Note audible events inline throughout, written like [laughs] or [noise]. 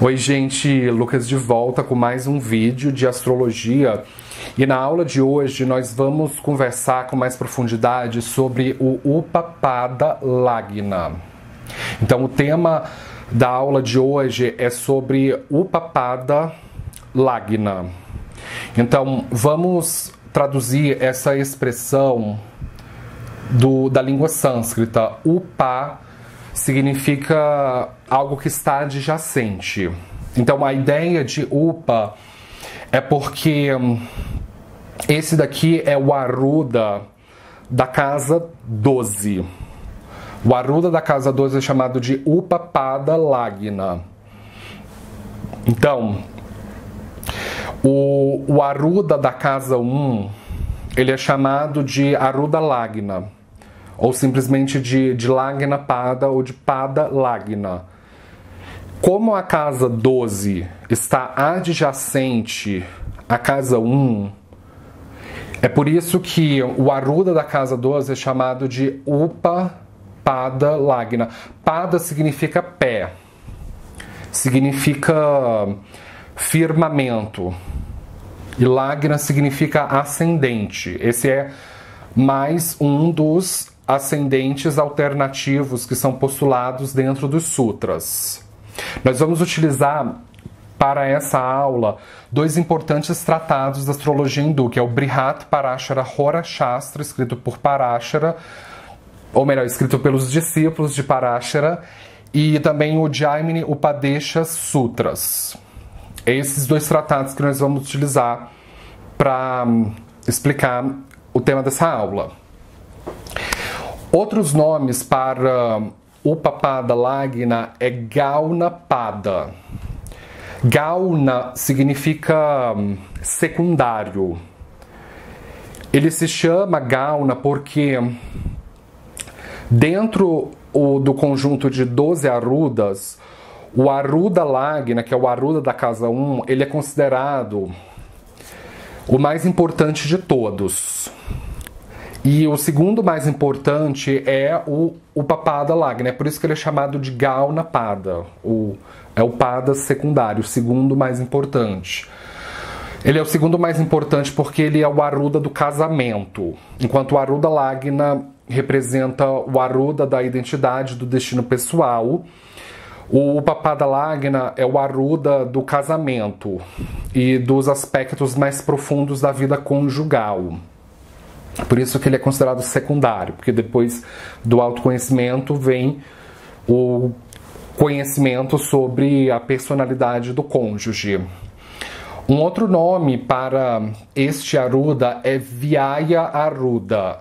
Oi, gente, Lucas de volta com mais um vídeo de astrologia. E na aula de hoje nós vamos conversar com mais profundidade sobre o Upapada Lagna. Então, o tema da aula de hoje é sobre Upapada Lagna. Então, vamos traduzir essa expressão do, da língua sânscrita. Upa significa algo que está adjacente. Então a ideia de upa é porque esse daqui é o Aruda da casa 12. O Aruda da casa 12 é chamado de Upapada Lagna. Então, o, o Aruda da casa 1, ele é chamado de Aruda Lagna ou simplesmente de, de Lagna Pada ou de Pada Lagna. Como a casa 12 está adjacente à casa 1, é por isso que o Aruda da casa 12 é chamado de Upa Pada Lagna. Pada significa pé, significa firmamento. E Lagna significa ascendente. Esse é mais um dos ascendentes alternativos que são postulados dentro dos sutras. Nós vamos utilizar para essa aula dois importantes tratados da astrologia hindu, que é o Brihat Parashara Hora Shastra, escrito por Parashara, ou melhor, escrito pelos discípulos de Parashara, e também o Jaimini Upadesha Sutras. Esses dois tratados que nós vamos utilizar para hum, explicar o tema dessa aula. Outros nomes para Upapada Lagna é Gauna Pada. Gauna significa hum, secundário. Ele se chama Gauna porque dentro do conjunto de 12 arudas, o Aruda Lagna, que é o Aruda da casa 1, ele é considerado o mais importante de todos. E o segundo mais importante é o, o Papada Lagna, é por isso que ele é chamado de Gauna Pada, o, é o Pada secundário, o segundo mais importante. Ele é o segundo mais importante porque ele é o Aruda do casamento, enquanto o Aruda Lagna representa o Aruda da identidade, do destino pessoal. O Papada Lagna é o Aruda do casamento e dos aspectos mais profundos da vida conjugal. Por isso que ele é considerado secundário, porque depois do autoconhecimento vem o conhecimento sobre a personalidade do cônjuge. Um outro nome para este Aruda é Vyaya Aruda.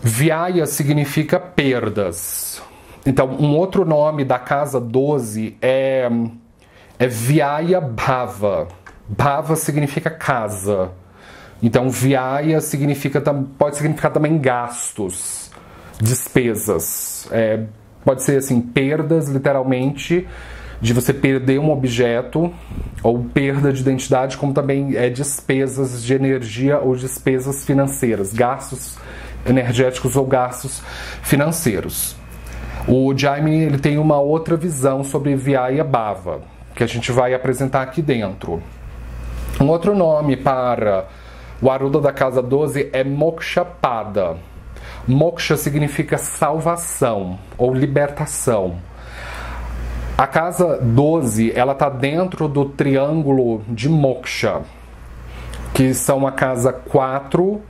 Vyaya significa perdas. Então, um outro nome da casa 12 é, é Vyaya Bhava. Bhava significa casa. Então, viaia significa, pode significar também gastos, despesas. É, pode ser assim, perdas, literalmente, de você perder um objeto, ou perda de identidade, como também é despesas de energia ou despesas financeiras, gastos energéticos ou gastos financeiros. O Jaime ele tem uma outra visão sobre Vyaya Bhava, que a gente vai apresentar aqui dentro. Um outro nome para o Aruda da casa 12 é Mokshapada. Moksha significa salvação ou libertação. A casa 12, ela está dentro do triângulo de Moksha, que são a casa 4,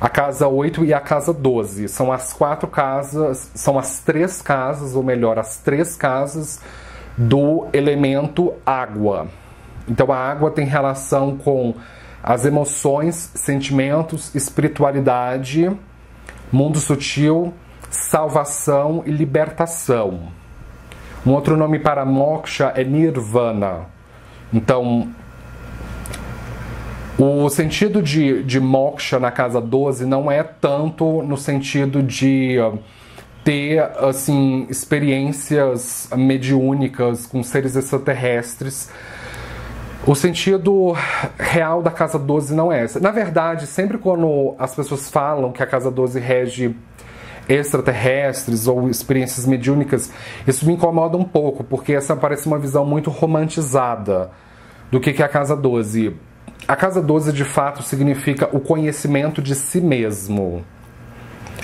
a casa 8 e a casa 12. São as quatro casas, são as três casas, ou melhor, as três casas do elemento água. Então a água tem relação com as emoções, sentimentos, espiritualidade, mundo sutil, salvação e libertação. Um outro nome para moksha é nirvana. Então, o sentido de, de moksha na casa 12 não é tanto no sentido de ter assim experiências mediúnicas com seres extraterrestres o sentido real da casa 12 não é essa. Na verdade, sempre quando as pessoas falam que a casa 12 rege extraterrestres ou experiências mediúnicas, isso me incomoda um pouco, porque essa parece uma visão muito romantizada do que é a casa 12. A casa 12 de fato significa o conhecimento de si mesmo.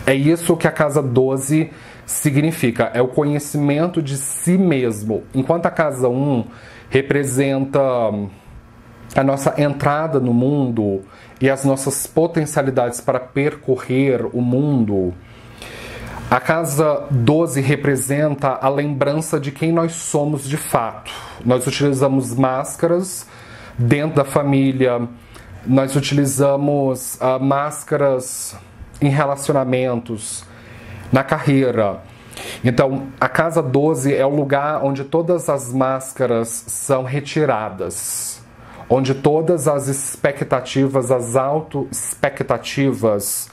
É isso que a casa 12 significa, é o conhecimento de si mesmo. Enquanto a casa 1 representa a nossa entrada no mundo e as nossas potencialidades para percorrer o mundo, a casa 12 representa a lembrança de quem nós somos de fato. Nós utilizamos máscaras dentro da família, nós utilizamos uh, máscaras em relacionamentos, na carreira. Então, a casa 12 é o lugar onde todas as máscaras são retiradas, onde todas as expectativas, as auto-expectativas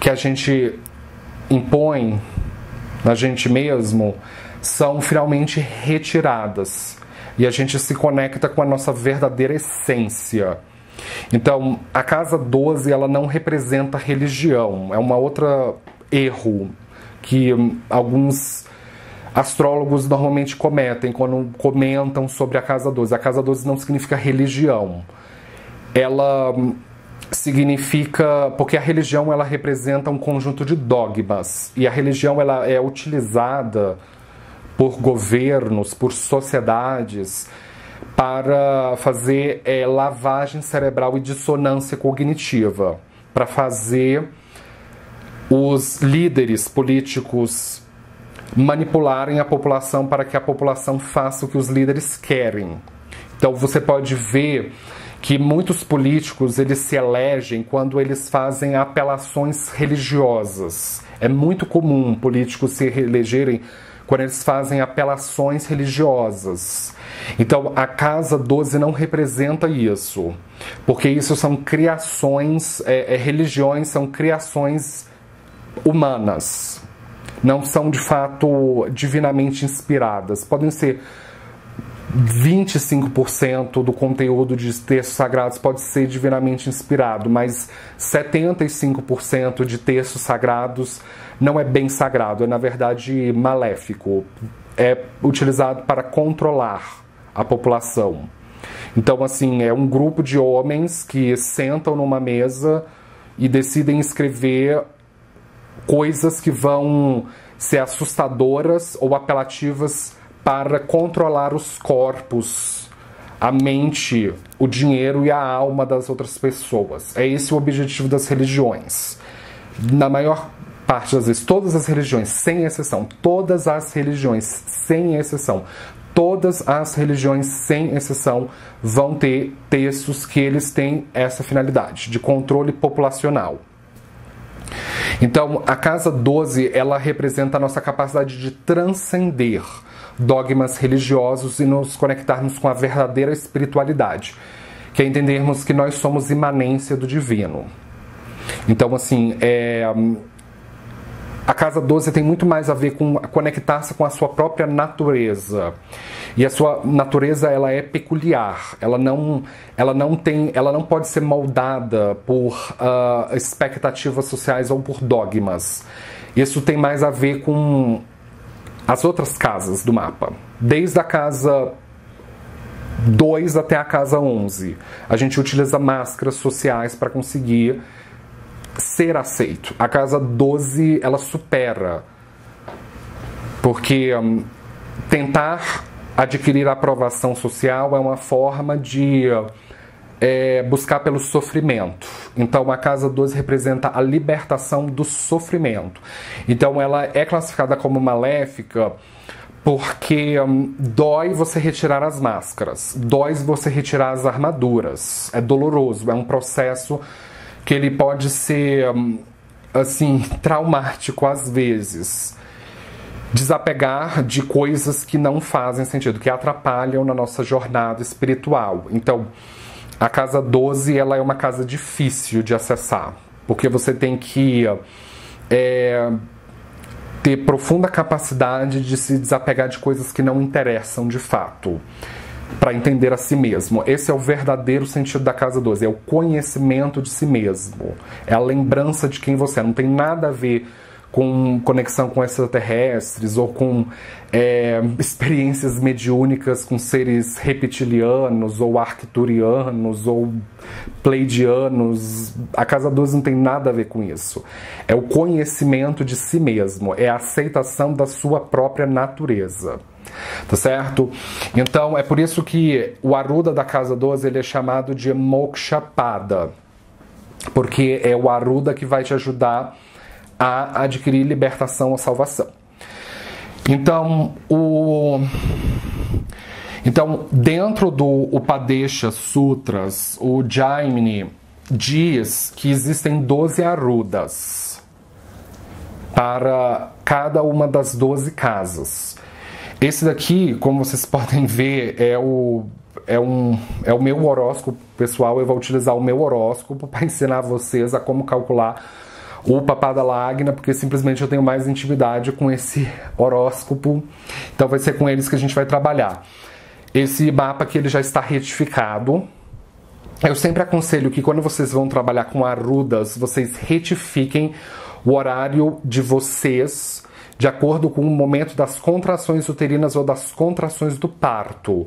que a gente impõe na gente mesmo são finalmente retiradas. E a gente se conecta com a nossa verdadeira essência. Então, a casa 12 ela não representa religião, é uma outra erro que alguns astrólogos normalmente cometem quando comentam sobre a casa 12. A casa 12 não significa religião. Ela significa porque a religião ela representa um conjunto de dogmas e a religião ela é utilizada por governos, por sociedades para fazer é, lavagem cerebral e dissonância cognitiva, para fazer os líderes políticos manipularem a população para que a população faça o que os líderes querem. Então você pode ver que muitos políticos eles se elegem quando eles fazem apelações religiosas. É muito comum políticos se elegerem quando eles fazem apelações religiosas. Então a casa 12 não representa isso, porque isso são criações, é, é, religiões são criações humanas, não são de fato divinamente inspiradas. Podem ser 25% do conteúdo de textos sagrados pode ser divinamente inspirado, mas 75% de textos sagrados não é bem sagrado, é na verdade maléfico. É utilizado para controlar a população. Então, assim, é um grupo de homens que sentam numa mesa e decidem escrever coisas que vão ser assustadoras ou apelativas para controlar os corpos, a mente, o dinheiro e a alma das outras pessoas. É esse o objetivo das religiões. Na maior parte das vezes, todas as religiões, sem exceção, todas as religiões, sem exceção, todas as religiões, sem exceção, vão ter textos que eles têm essa finalidade de controle populacional. Então, a casa 12, ela representa a nossa capacidade de transcender dogmas religiosos e nos conectarmos com a verdadeira espiritualidade, que é entendermos que nós somos imanência do divino. Então, assim, é, a casa 12 tem muito mais a ver com conectar-se com a sua própria natureza. E a sua natureza ela é peculiar. Ela não, ela não tem, ela não pode ser moldada por uh, expectativas sociais ou por dogmas. Isso tem mais a ver com as outras casas do mapa. Desde a casa 2 até a casa 11. A gente utiliza máscaras sociais para conseguir ser aceito. A casa 12 ela supera. Porque hum, tentar adquirir aprovação social é uma forma de é, buscar pelo sofrimento. Então a casa 12 representa a libertação do sofrimento. Então ela é classificada como maléfica porque hum, dói você retirar as máscaras, dói você retirar as armaduras. É doloroso, é um processo que ele pode ser hum, assim traumático às vezes. Desapegar de coisas que não fazem sentido, que atrapalham na nossa jornada espiritual. Então, a casa 12 ela é uma casa difícil de acessar, porque você tem que é, ter profunda capacidade de se desapegar de coisas que não interessam de fato para entender a si mesmo. Esse é o verdadeiro sentido da casa 12, é o conhecimento de si mesmo, é a lembrança de quem você é. Não tem nada a ver com conexão com extraterrestres ou com é, experiências mediúnicas com seres reptilianos ou arcturianos ou pleidianos. A casa 12 não tem nada a ver com isso. É o conhecimento de si mesmo, é a aceitação da sua própria natureza. Tá certo? Então é por isso que o Aruda da casa 12 ele é chamado de Mokshapada, porque é o Aruda que vai te ajudar a adquirir libertação ou salvação. Então, o então, dentro do Upadesha Sutras, o Jaimini diz que existem 12 arudas para cada uma das 12 casas. Esse daqui, como vocês [laughs] podem ver, é o, é, um, é o meu horóscopo pessoal. Eu vou utilizar o meu horóscopo [laughs] para ensinar vocês a como calcular o Papada Lagna, porque simplesmente eu tenho mais intimidade com esse horóscopo. Então vai ser com eles que a gente vai trabalhar. Esse mapa aqui ele já está retificado. Eu sempre aconselho que quando vocês vão trabalhar com arrudas, vocês retifiquem o horário de vocês de acordo com o momento das contrações uterinas ou das contrações do parto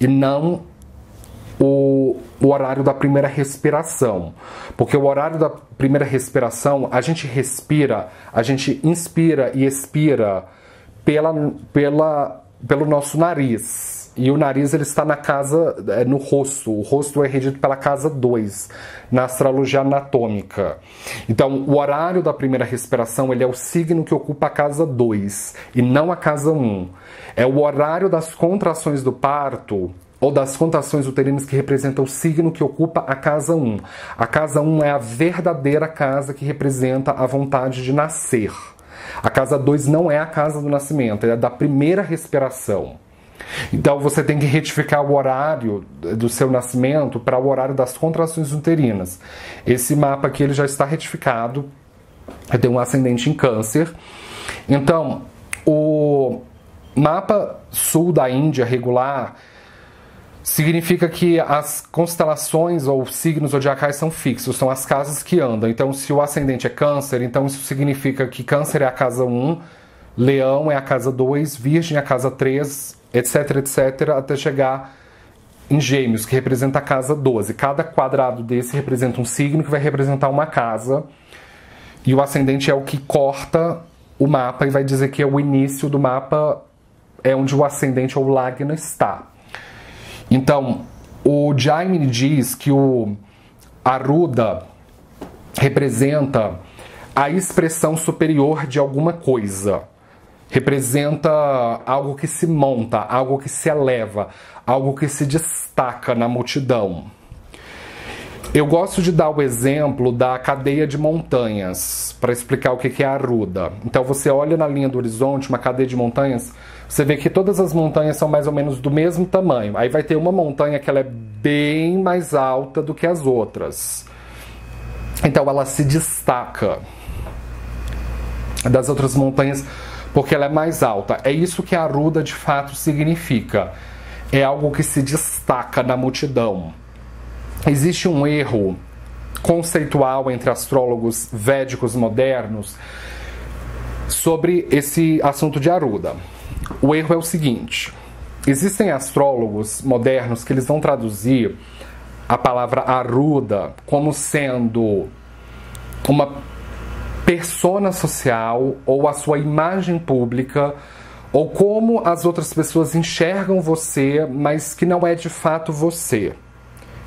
e não o, o horário da primeira respiração. Porque o horário da primeira respiração, a gente respira, a gente inspira e expira pela, pela, pelo nosso nariz. E o nariz ele está na casa, é, no rosto. O rosto é regido pela casa 2, na astrologia anatômica. Então, o horário da primeira respiração ele é o signo que ocupa a casa 2 e não a casa 1. Um. É o horário das contrações do parto ou das contrações uterinas que representam o signo que ocupa a casa 1. A casa 1 é a verdadeira casa que representa a vontade de nascer. A casa 2 não é a casa do nascimento, é a da primeira respiração. Então você tem que retificar o horário do seu nascimento para o horário das contrações uterinas. Esse mapa aqui ele já está retificado. Eu tenho um ascendente em câncer. Então, o mapa sul da Índia regular significa que as constelações ou signos zodiacais são fixos, são as casas que andam. Então, se o ascendente é câncer, então isso significa que câncer é a casa 1, leão é a casa 2, virgem é a casa 3, etc, etc, até chegar em Gêmeos, que representa a casa 12. Cada quadrado desse representa um signo que vai representar uma casa. E o ascendente é o que corta o mapa e vai dizer que é o início do mapa, é onde o ascendente ou Lagna está. Então, o Jaime diz que o Aruda representa a expressão superior de alguma coisa representa algo que se monta, algo que se eleva, algo que se destaca na multidão. Eu gosto de dar o exemplo da cadeia de montanhas para explicar o que é a Arruda. Então você olha na linha do horizonte uma cadeia de montanhas, você vê que todas as montanhas são mais ou menos do mesmo tamanho. Aí vai ter uma montanha que ela é bem mais alta do que as outras. Então ela se destaca das outras montanhas porque ela é mais alta. É isso que a Aruda de fato significa. É algo que se destaca na multidão. Existe um erro conceitual entre astrólogos védicos modernos sobre esse assunto de Aruda. O erro é o seguinte: existem astrólogos modernos que eles vão traduzir a palavra Aruda como sendo uma persona social ou a sua imagem pública ou como as outras pessoas enxergam você, mas que não é de fato você.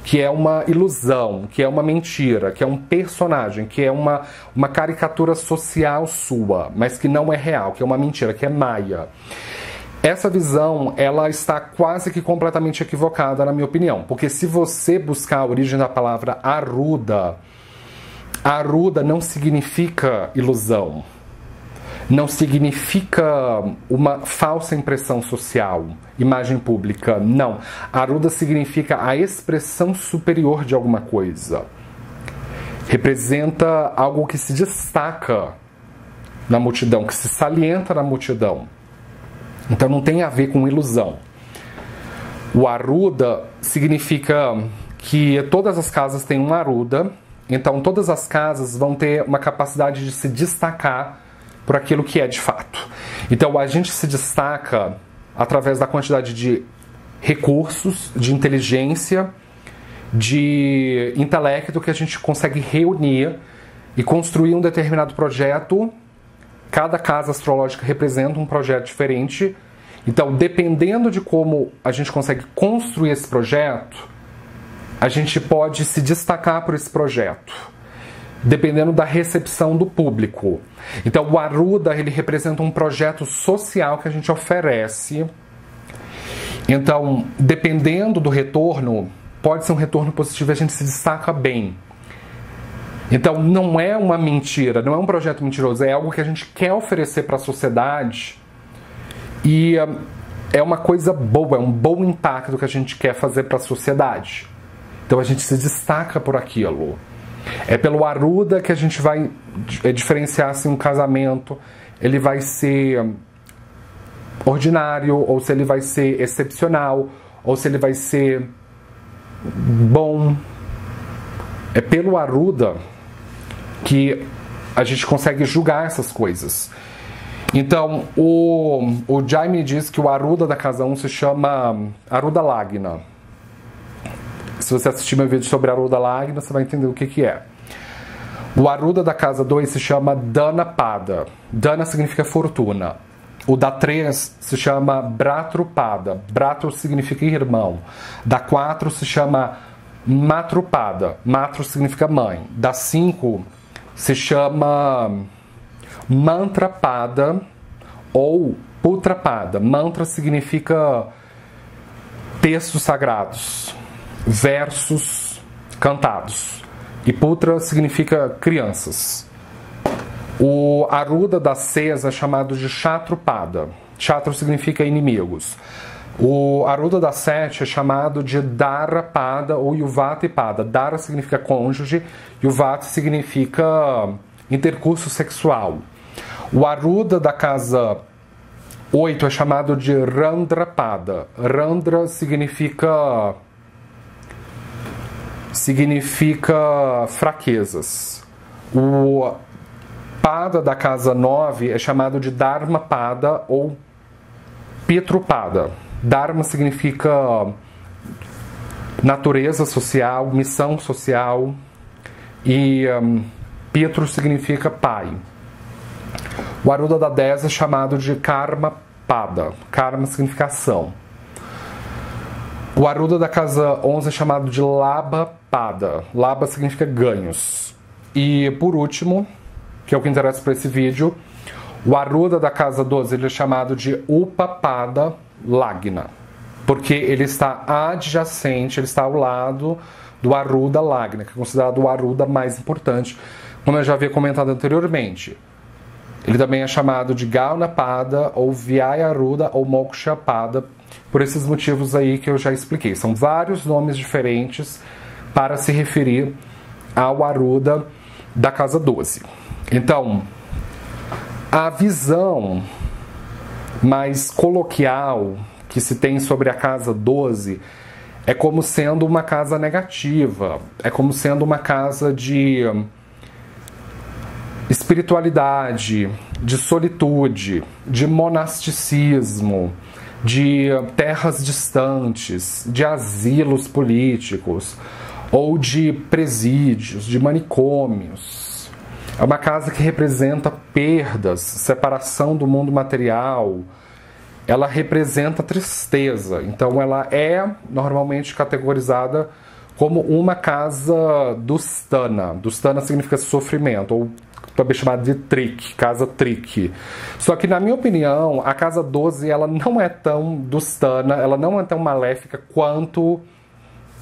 Que é uma ilusão, que é uma mentira, que é um personagem, que é uma, uma caricatura social sua, mas que não é real, que é uma mentira, que é maia. Essa visão, ela está quase que completamente equivocada, na minha opinião, porque se você buscar a origem da palavra arruda, Aruda não significa ilusão, não significa uma falsa impressão social, imagem pública, não. Aruda significa a expressão superior de alguma coisa. Representa algo que se destaca na multidão, que se salienta na multidão. Então não tem a ver com ilusão. O Aruda significa que todas as casas têm um Aruda então, todas as casas vão ter uma capacidade de se destacar por aquilo que é de fato. Então a gente se destaca através da quantidade de recursos, de inteligência, de intelecto que a gente consegue reunir e construir um determinado projeto. Cada casa astrológica representa um projeto diferente. Então, dependendo de como a gente consegue construir esse projeto, a gente pode se destacar por esse projeto, dependendo da recepção do público. Então, o Aruda ele representa um projeto social que a gente oferece. Então, dependendo do retorno, pode ser um retorno positivo e a gente se destaca bem. Então, não é uma mentira, não é um projeto mentiroso, é algo que a gente quer oferecer para a sociedade e hum, é uma coisa boa, é um bom impacto que a gente quer fazer para a sociedade. Então, a gente se destaca por aquilo. É pelo Aruda que a gente vai é, diferenciar se um casamento ele vai ser hum, ordinário ou se ele vai ser excepcional ou se ele vai ser bom. É pelo Aruda que a gente consegue julgar essas coisas. Então, o, o Jaime diz que o Aruda da casa 1 se chama Aruda Lagna. Se você assistir meu vídeo sobre Aruda Lagna, você vai entender o que, que é. O Aruda da casa 2 se chama Dana Pada. Dana significa fortuna. O da 3 se chama Bratrupada. Bratru significa irmão. Da 4 se chama Matrupada. Matru significa mãe. Da 5 se chama Mantrapada ou Putrapada. Mantra significa textos sagrados, versos cantados. E Putra significa crianças. O Aruda da Cesa é chamado de Chatrupada. Chatru significa inimigos. O Aruda da Sete é chamado de Darapada ou Yuvatipada. Dara significa cônjuge, Yuvati significa intercurso sexual. O Aruda da casa 8 é chamado de Randrapada. Randra significa significa fraquezas. O Pada da casa 9 é chamado de Dharmapada ou Pitrupada. Dharma significa natureza social, missão social e um, significa pai. O Aruda da 10 é chamado de Karma Pada. Karma significa ação. O Aruda da casa 11 é chamado de Laba Pada. Laba significa ganhos. E por último, que é o que interessa para esse vídeo, o Aruda da casa 12 ele é chamado de Upapada Lagna, porque ele está adjacente, ele está ao lado do Aruda Lagna, que é considerado o Aruda mais importante, como eu já havia comentado anteriormente. Ele também é chamado de Gaunapada ou Vyayaruda ou Mokshapada, por esses motivos aí que eu já expliquei. São vários nomes diferentes para se referir ao Aruda da casa 12. Então, a visão mais coloquial que se tem sobre a casa 12 é como sendo uma casa negativa, é como sendo uma casa de espiritualidade, de solitude, de monasticismo, de terras distantes, de asilos políticos ou de presídios, de manicômios. É uma casa que representa perdas, separação do mundo material. Ela representa tristeza. Então, ela é normalmente categorizada como uma casa dustana. Dustana significa sofrimento, ou também chamada de trick, casa trick. Só que, na minha opinião, a casa 12 ela não é tão dustana, ela não é tão maléfica quanto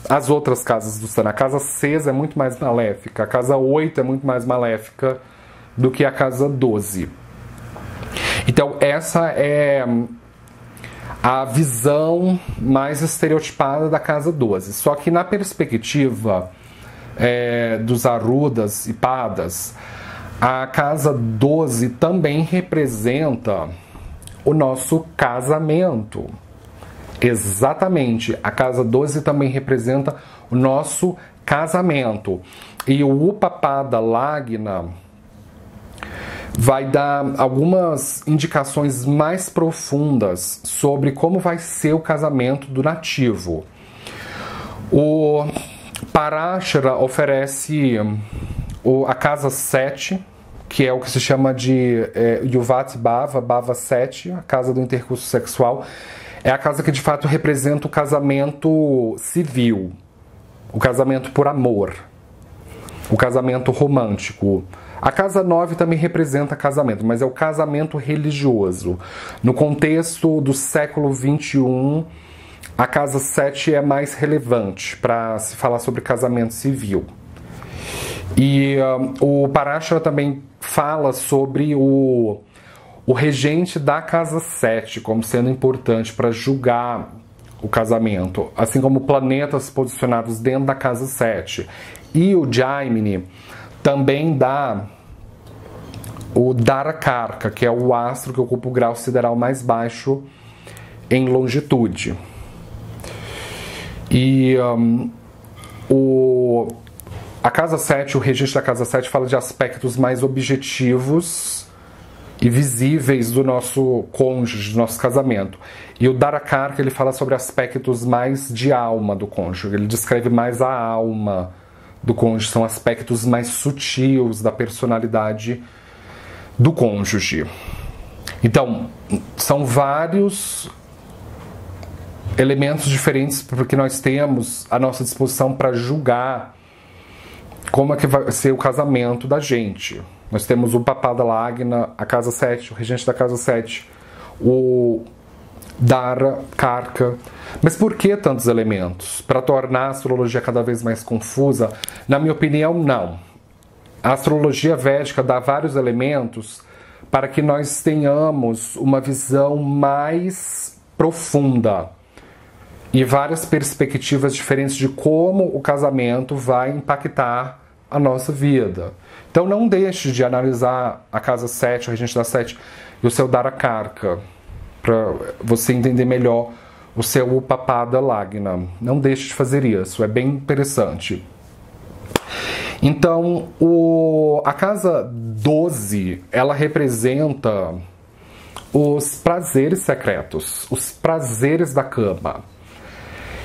as outras casas do Sana. A casa 6 é muito mais maléfica, a casa 8 é muito mais maléfica do que a casa 12. Então, essa é a visão mais estereotipada da casa 12. Só que na perspectiva é, dos Arudas e Padas, a casa 12 também representa o nosso casamento. Exatamente. A casa 12 também representa o nosso casamento. E o Upapada Lagna vai dar algumas indicações mais profundas sobre como vai ser o casamento do nativo. O Parashara oferece a casa 7, que é o que se chama de é, Yuvat Bava, Bava 7, a casa do intercurso sexual. É a casa que de fato representa o casamento civil, o casamento por amor, o casamento romântico. A casa 9 também representa casamento, mas é o casamento religioso. No contexto do século 21, a casa 7 é mais relevante para se falar sobre casamento civil. E o Parashara também fala sobre o, o regente da casa 7 como sendo importante para julgar o casamento, assim como planetas posicionados dentro da casa 7. E o Jaimini também dá o Dharakarka, que é o astro que ocupa o grau sideral mais baixo em longitude. E um, o, a casa 7, o registro da casa 7, fala de aspectos mais objetivos e visíveis do nosso cônjuge, do nosso casamento. E o Dharakarka, ele fala sobre aspectos mais de alma do cônjuge, ele descreve mais a alma do cônjuge, são aspectos mais sutis da personalidade do cônjuge. Então, são vários elementos diferentes porque nós temos à nossa disposição para julgar como é que vai ser o casamento da gente. Nós temos o Papá da Lagna, a Casa 7, o regente da Casa 7, o Dara, Karka. Mas por que tantos elementos? Para tornar a astrologia cada vez mais confusa? Na minha opinião, não. A astrologia védica dá vários elementos para que nós tenhamos uma visão mais profunda e várias perspectivas diferentes de como o casamento vai impactar a nossa vida. Então não deixe de analisar a casa 7, o regente da 7 e o seu Dara Karka para você entender melhor o seu Papada Lagna. Não deixe de fazer isso, é bem interessante. Então, o, a casa 12, ela representa os prazeres secretos, os prazeres da cama.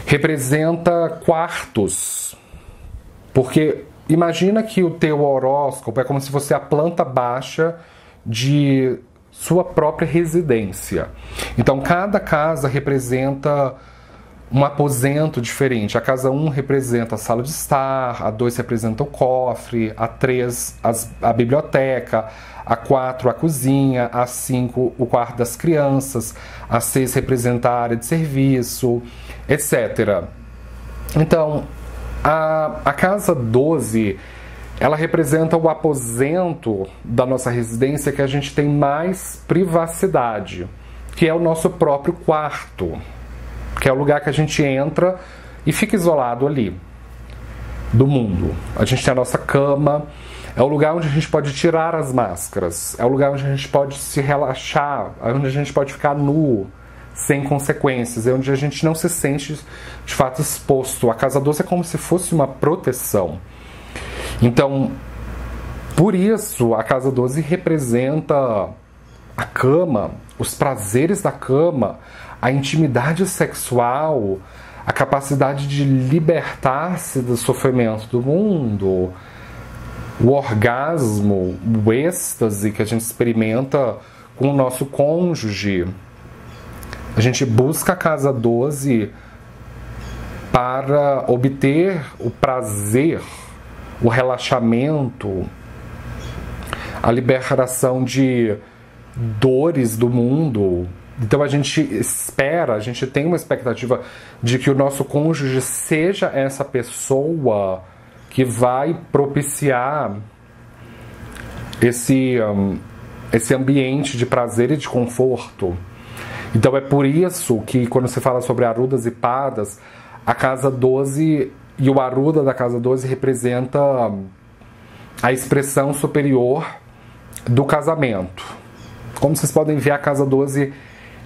Representa quartos. Porque imagina que o teu horóscopo é como se fosse a planta baixa de sua própria residência. Então, cada casa representa um aposento diferente. A casa 1 representa a sala de estar, a 2 representa o cofre, a 3 as, a biblioteca, a 4 a cozinha, a 5 o quarto das crianças, a 6 representa a área de serviço, etc. Então, a, a casa 12 ela representa o aposento da nossa residência que a gente tem mais privacidade, que é o nosso próprio quarto que é o lugar que a gente entra e fica isolado ali do mundo. A gente tem a nossa cama, é o lugar onde a gente pode tirar as máscaras, é o lugar onde a gente pode se relaxar, onde a gente pode ficar nu, sem consequências, é onde a gente não se sente de fato exposto. A casa doce é como se fosse uma proteção. Então, por isso, a casa 12 representa a cama, os prazeres da cama, a intimidade sexual, a capacidade de libertar-se do sofrimento do mundo, o orgasmo, o êxtase que a gente experimenta com o nosso cônjuge. A gente busca a casa 12 para obter o prazer, o relaxamento, a liberação de dores do mundo, então a gente espera, a gente tem uma expectativa de que o nosso cônjuge seja essa pessoa que vai propiciar esse, um, esse ambiente de prazer e de conforto. Então é por isso que quando se fala sobre arudas e padas, a casa 12 e o aruda da casa 12 representa a expressão superior do casamento. Como vocês podem ver, a casa 12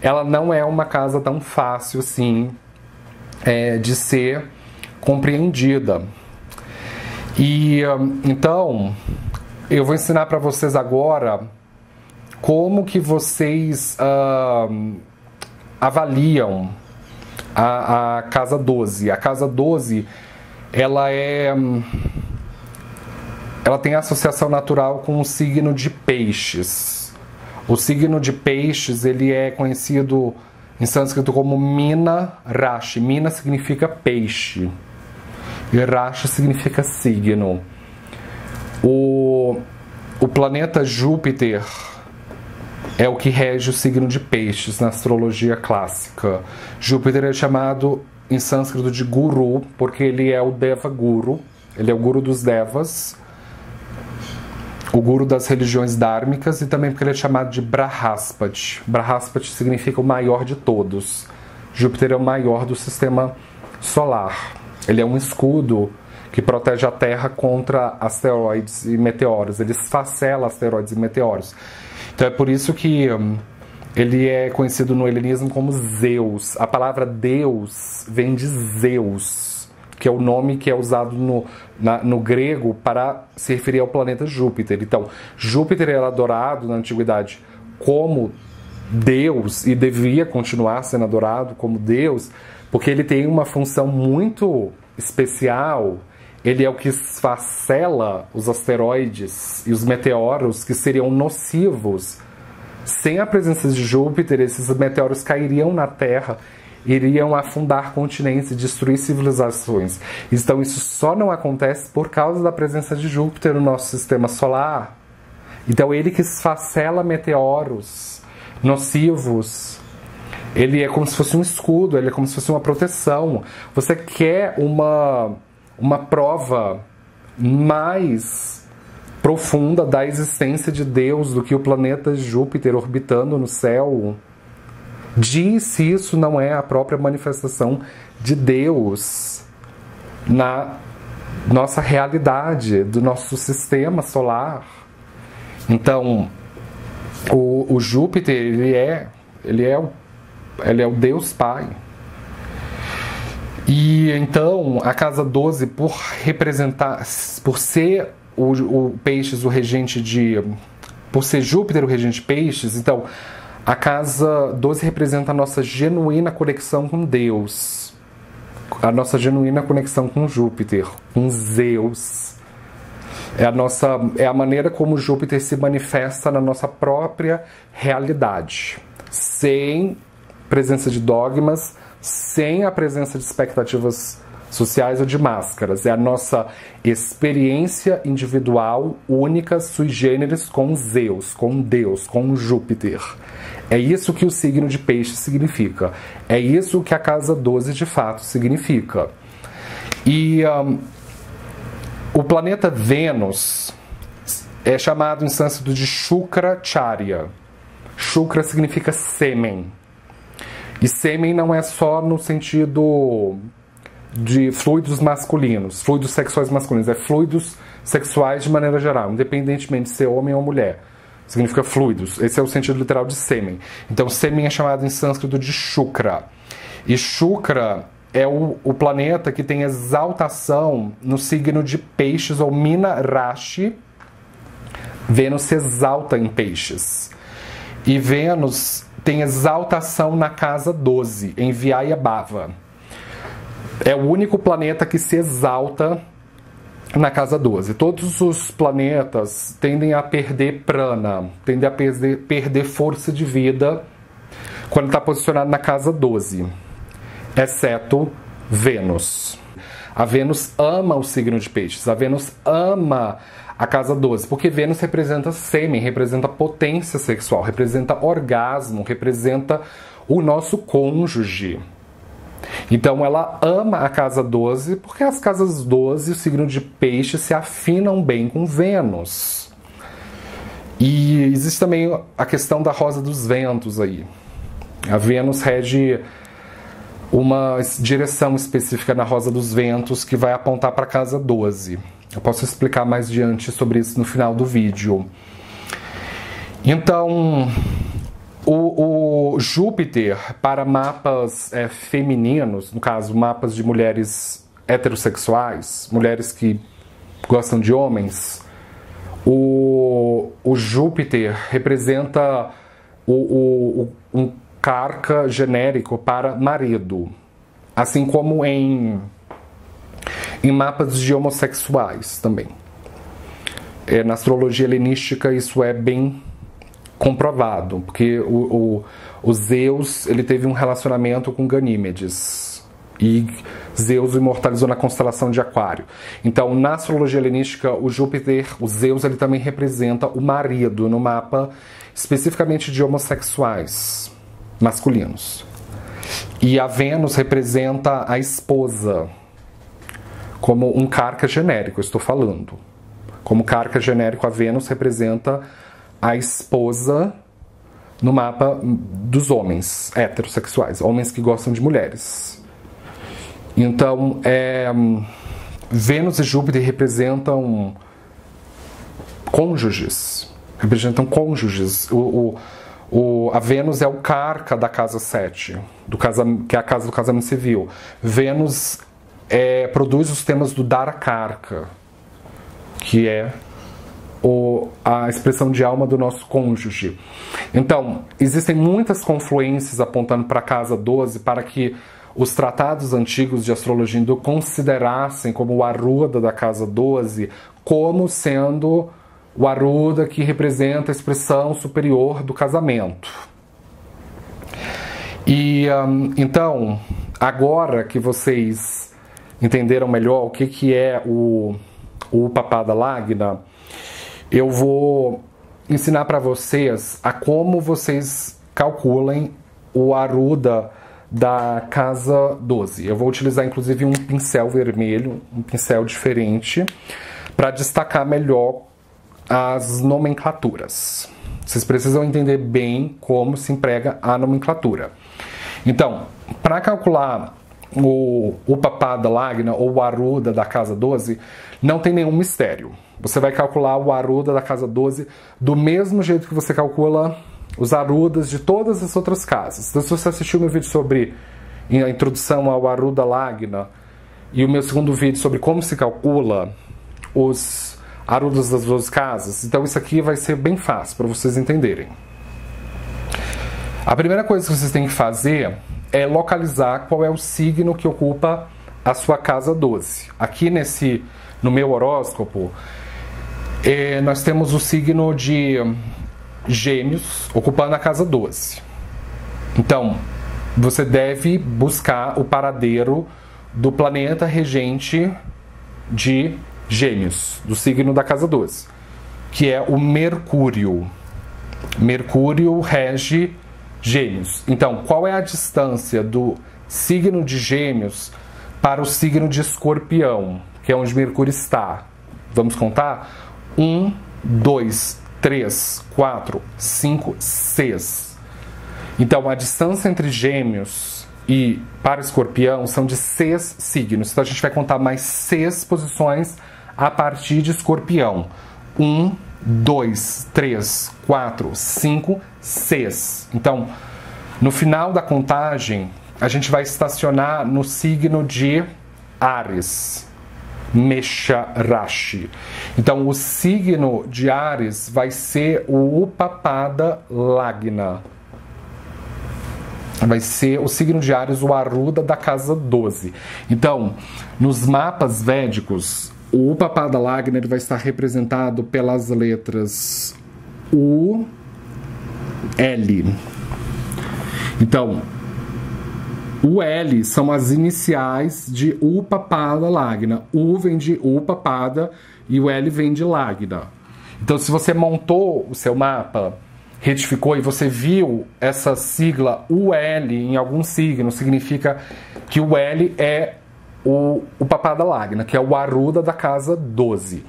ela não é uma casa tão fácil assim é, de ser compreendida. E então eu vou ensinar para vocês agora como que vocês uh, avaliam a, a casa 12? A casa 12, ela é ela tem associação natural com o signo de peixes. O signo de peixes, ele é conhecido em sânscrito como Mina Rashi. Mina significa peixe. E Rashi significa signo. O, o planeta Júpiter é o que rege o signo de peixes na astrologia clássica. Júpiter é chamado em sânscrito de Guru, porque ele é o Deva Guru, ele é o Guru dos Devas, o Guru das religiões dármicas e também porque ele é chamado de Brahaspati. Brahaspati significa o maior de todos. Júpiter é o maior do sistema solar. Ele é um escudo que protege a Terra contra asteroides e meteoros. Ele esfacela asteroides e meteoros. Então é por isso que hum, ele é conhecido no helenismo como Zeus. A palavra Deus vem de Zeus, que é o nome que é usado no, na, no grego para se referir ao planeta Júpiter. Então, Júpiter era adorado na antiguidade como Deus e devia continuar sendo adorado como Deus, porque ele tem uma função muito especial. Ele é o que esfacela os asteroides e os meteoros que seriam nocivos. Sem a presença de Júpiter, esses meteoros cairiam na Terra iriam afundar continentes e destruir civilizações. Então isso só não acontece por causa da presença de Júpiter no nosso sistema solar. Então ele que esfacela meteoros nocivos, ele é como se fosse um escudo, ele é como se fosse uma proteção. Você quer uma, uma prova mais profunda da existência de Deus do que o planeta Júpiter orbitando no céu? Diz se isso não é a própria manifestação de Deus na nossa realidade, do nosso sistema solar. Então, o, o Júpiter, ele é, ele é o ele é o Deus Pai. E então a casa 12, por representar, por ser o, o Peixes o regente de. Por ser Júpiter o regente Peixes, então a casa 12 representa a nossa genuína conexão com Deus, a nossa genuína conexão com Júpiter, com Zeus. É a, nossa, é a maneira como Júpiter se manifesta na nossa própria realidade, sem presença de dogmas, sem a presença de expectativas sociais ou de máscaras. É a nossa experiência individual, única, sui generis com Zeus, com Deus, com Júpiter. É isso que o signo de peixe significa. É isso que a casa 12 de fato significa. E um, o planeta Vênus é chamado em sânscrito de Shukracharya. Shukra significa sêmen. E sêmen não é só no sentido de fluidos masculinos, fluidos sexuais masculinos, é fluidos sexuais de maneira geral, independentemente de ser homem ou mulher. Significa fluidos. Esse é o sentido literal de sêmen. Então, sêmen é chamado em sânscrito de Shukra. E Shukra é o, o planeta que tem exaltação no signo de Peixes ou Mina Rashi. Vênus se exalta em Peixes. E Vênus tem exaltação na casa 12, em Vyayabhava. É o único planeta que se exalta na casa 12. Todos os planetas tendem a perder prana, tendem a perder, perder força de vida quando está posicionado na casa 12, exceto Vênus. A Vênus ama o signo de peixes, a Vênus ama a casa 12, porque Vênus representa sêmen, representa potência sexual, representa orgasmo, representa o nosso cônjuge. Então ela ama a casa 12 porque as casas 12 o signo de peixe se afinam bem com Vênus. E existe também a questão da rosa dos ventos aí. A Vênus rege uma direção específica na rosa dos ventos que vai apontar para a casa 12. Eu posso explicar mais diante sobre isso no final do vídeo. Então, o, o Júpiter, para mapas é, femininos, no caso, mapas de mulheres heterossexuais, mulheres que gostam de homens, O, o Júpiter representa o, o, um carca genérico para marido, assim como em, em mapas de homossexuais também. É, na astrologia helenística isso é bem comprovado, porque o, o, o Zeus ele teve um relacionamento com Ganímedes e Zeus o imortalizou na constelação de Aquário. Então, na astrologia helenística, o Júpiter, o Zeus, ele também representa o marido no mapa especificamente de homossexuais masculinos. E a Vênus representa a esposa, como um carca genérico, estou falando. Como carca genérico, a Vênus representa a esposa no mapa dos homens heterossexuais, homens que gostam de mulheres. Então, é, Vênus e Júpiter representam cônjuges. Representam cônjuges. O, o, o, a Vênus é o carca da casa 7, do casa, que é a casa do casamento civil. Vênus é, produz os temas do Dara Carca, que é o, a expressão de alma do nosso cônjuge. Então, existem muitas confluências apontando para a casa 12 para que os tratados antigos de astrologia hindu considerassem como o Aruda da casa 12 como sendo o Aruda que representa a expressão superior do casamento. E um, então, agora que vocês entenderam melhor o que, que é o, o Papada Lagna, eu vou ensinar para vocês a como vocês calculem o Aruda da casa 12. Eu vou utilizar inclusive um pincel vermelho, um pincel diferente, para destacar melhor as nomenclaturas. Vocês precisam entender bem como se emprega a nomenclatura. Então, para calcular o, o papada lagna ou o aruda da casa 12, não tem nenhum mistério. Você vai calcular o aruda da casa 12 do mesmo jeito que você calcula os arudas de todas as outras casas. Então, se você assistiu meu vídeo sobre a introdução ao Aruda Lagna e o meu segundo vídeo sobre como se calcula os arudas das duas casas, então isso aqui vai ser bem fácil para vocês entenderem. A primeira coisa que vocês têm que fazer é localizar qual é o signo que ocupa a sua casa 12. Aqui nesse no meu horóscopo, eh, nós temos o signo de Gêmeos ocupando a casa 12. Então, você deve buscar o paradeiro do planeta regente de Gêmeos, do signo da casa 12, que é o Mercúrio. Mercúrio rege Gêmeos. Então, qual é a distância do signo de Gêmeos para o signo de Escorpião, que é onde Mercúrio está? Vamos contar? Um, dois, 3, 4, 5, 6. Então a distância entre gêmeos e para escorpião são de 6 signos. Então a gente vai contar mais 6 posições a partir de escorpião. 1, 2, 3, 4, 5, 6. Então, no final da contagem, a gente vai estacionar no signo de Ares. Mesha Rashi. Então, o signo de Ares vai ser o Upapada Lagna. Vai ser o signo de Ares, o Aruda da casa 12. Então, nos mapas védicos, o Upapada Lagna ele vai estar representado pelas letras U, L. Então, o L são as iniciais de Upapada Lagna. U vem de Upapada e o L vem de Lagna. Então, se você montou o seu mapa, retificou e você viu essa sigla UL em algum signo, significa que o L é o, o Papada Lagna, que é o Aruda da casa 12.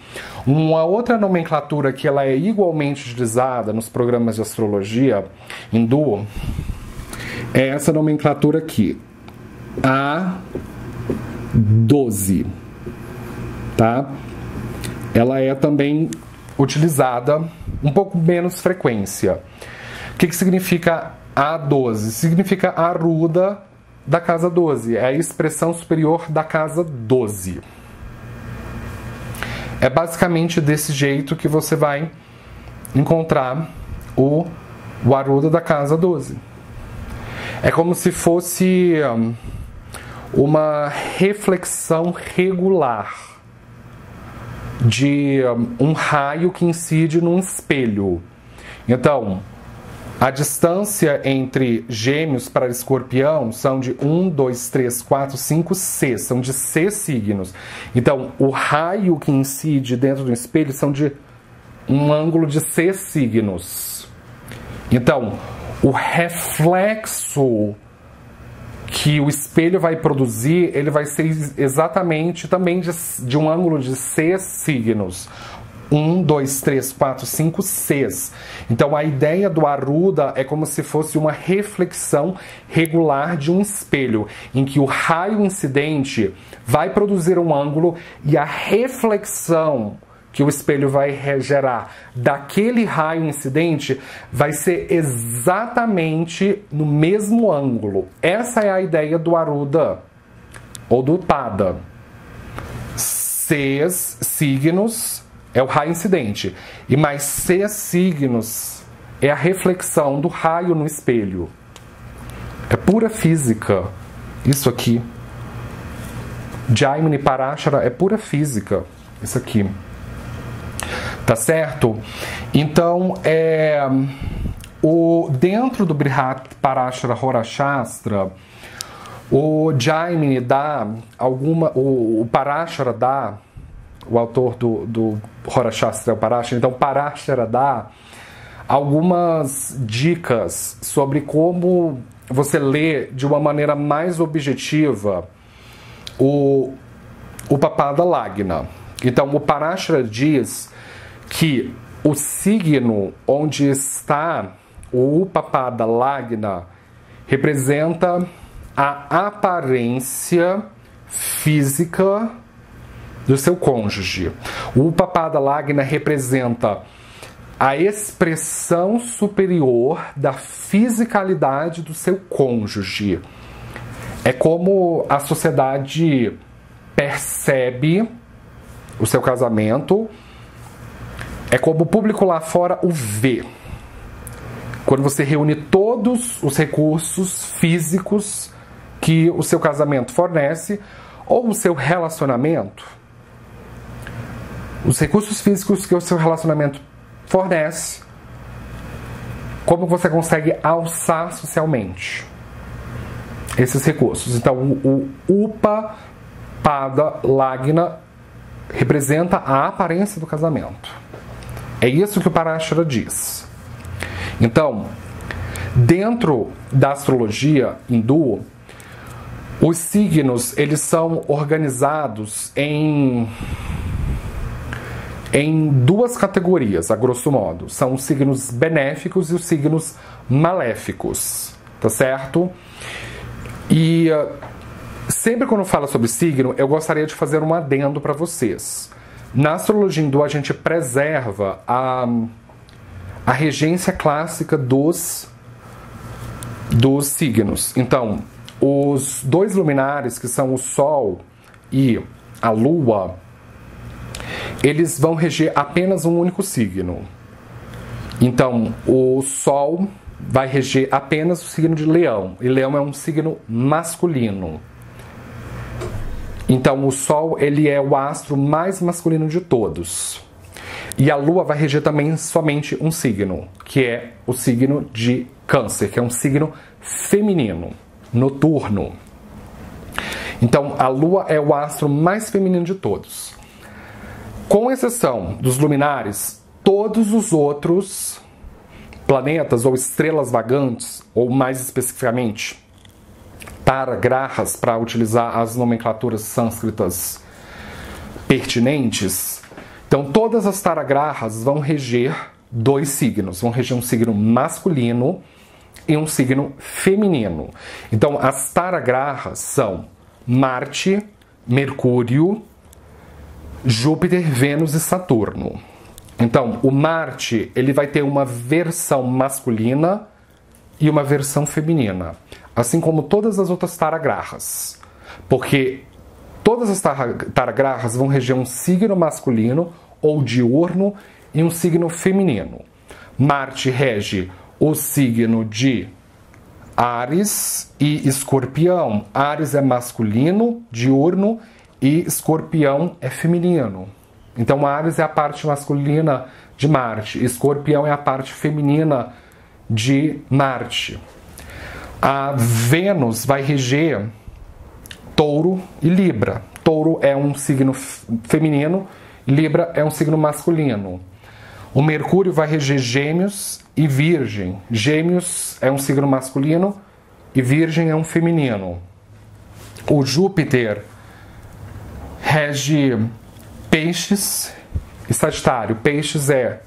Uma outra nomenclatura que ela é igualmente utilizada nos programas de astrologia hindu é essa nomenclatura aqui. A12. Tá? Ela é também utilizada um pouco menos frequência. O que, que significa A12? Significa a ruda da casa 12, é a expressão superior da casa 12. É basicamente desse jeito que você vai encontrar o, o Aruda da casa 12. É como se fosse um, uma reflexão regular de um, um raio que incide num espelho. Então, a distância entre gêmeos para escorpião são de 1, 2, 3, 4, 5, 6. São de 6 signos. Então, o raio que incide dentro do espelho são de um ângulo de 6 signos. Então, o reflexo que o espelho vai produzir, ele vai ser exatamente também de, de um ângulo de 6 signos. 1, 2, 3, 4, 5, 6. Então a ideia do Arruda é como se fosse uma reflexão regular de um espelho, em que o raio incidente vai produzir um ângulo e a reflexão que o espelho vai gerar daquele raio incidente vai ser exatamente no mesmo ângulo. Essa é a ideia do Aruda ou do Pada. Seis signos é o raio incidente. E mais seis signos é a reflexão do raio no espelho. É pura física. Isso aqui. Jaimini Parashara é pura física. Isso aqui. Tá certo? Então, é, o, dentro do Brihat Parashara Horashastra, o Jaimini dá alguma. O, o Parashara dá o autor do, do Horashastra, o Parashara. Então, Parashara dá algumas dicas sobre como você lê de uma maneira mais objetiva o, o Papada Lagna. Então, o Parashara diz que o signo onde está o Papada Lagna representa a aparência física do seu cônjuge. O Papada Lagna representa a expressão superior da fisicalidade do seu cônjuge. É como a sociedade percebe o seu casamento, é como o público lá fora o vê. Quando você reúne todos os recursos físicos que o seu casamento fornece ou o seu relacionamento, os recursos físicos que o seu relacionamento fornece, como você consegue alçar socialmente esses recursos. Então, o, Upa Pada Lagna representa a aparência do casamento. É isso que o Parashara diz. Então, dentro da astrologia hindu, os signos eles são organizados em em duas categorias, a grosso modo. São os signos benéficos e os signos maléficos, tá certo? E uh, sempre quando fala sobre signo, eu gostaria de fazer um adendo para vocês. Na astrologia hindu, a gente preserva a, a regência clássica dos, dos signos. Então, os dois luminares, que são o Sol e a Lua, eles vão reger apenas um único signo. Então, o Sol vai reger apenas o signo de Leão, e Leão é um signo masculino. Então, o Sol ele é o astro mais masculino de todos. E a Lua vai reger também somente um signo, que é o signo de Câncer, que é um signo feminino, noturno. Então, a Lua é o astro mais feminino de todos. Com exceção dos luminares, todos os outros planetas ou estrelas vagantes, ou mais especificamente, taragrahas, para utilizar as nomenclaturas sânscritas pertinentes. Então, todas as taragrahas vão reger dois signos, vão reger um signo masculino e um signo feminino. Então, as taragrahas são Marte, Mercúrio, Júpiter, Vênus e Saturno. Então, o Marte, ele vai ter uma versão masculina e uma versão feminina, assim como todas as outras taragrahas. Porque todas as taragrahas vão reger um signo masculino ou diurno e um signo feminino. Marte rege o signo de Ares e Escorpião. Ares é masculino, diurno, e Escorpião é feminino. Então, Ares é a parte masculina de Marte, Escorpião é a parte feminina de Marte. A Vênus vai reger Touro e Libra. Touro é um signo feminino, Libra é um signo masculino. O Mercúrio vai reger Gêmeos e Virgem. Gêmeos é um signo masculino e Virgem é um feminino. O Júpiter rege Peixes e Sagitário. Peixes é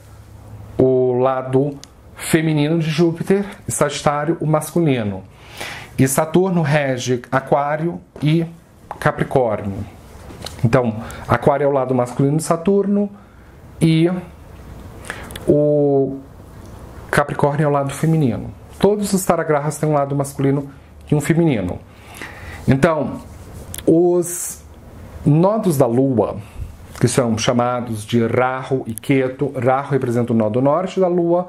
o lado feminino de Júpiter e Sagitário o masculino. E Saturno rege Aquário e Capricórnio. Então, Aquário é o lado masculino de Saturno e o Capricórnio é o lado feminino. Todos os taragrahas têm um lado masculino e um feminino. Então, os nodos da Lua, que são chamados de Rahu e Ketu, Rahu representa o nó do norte da Lua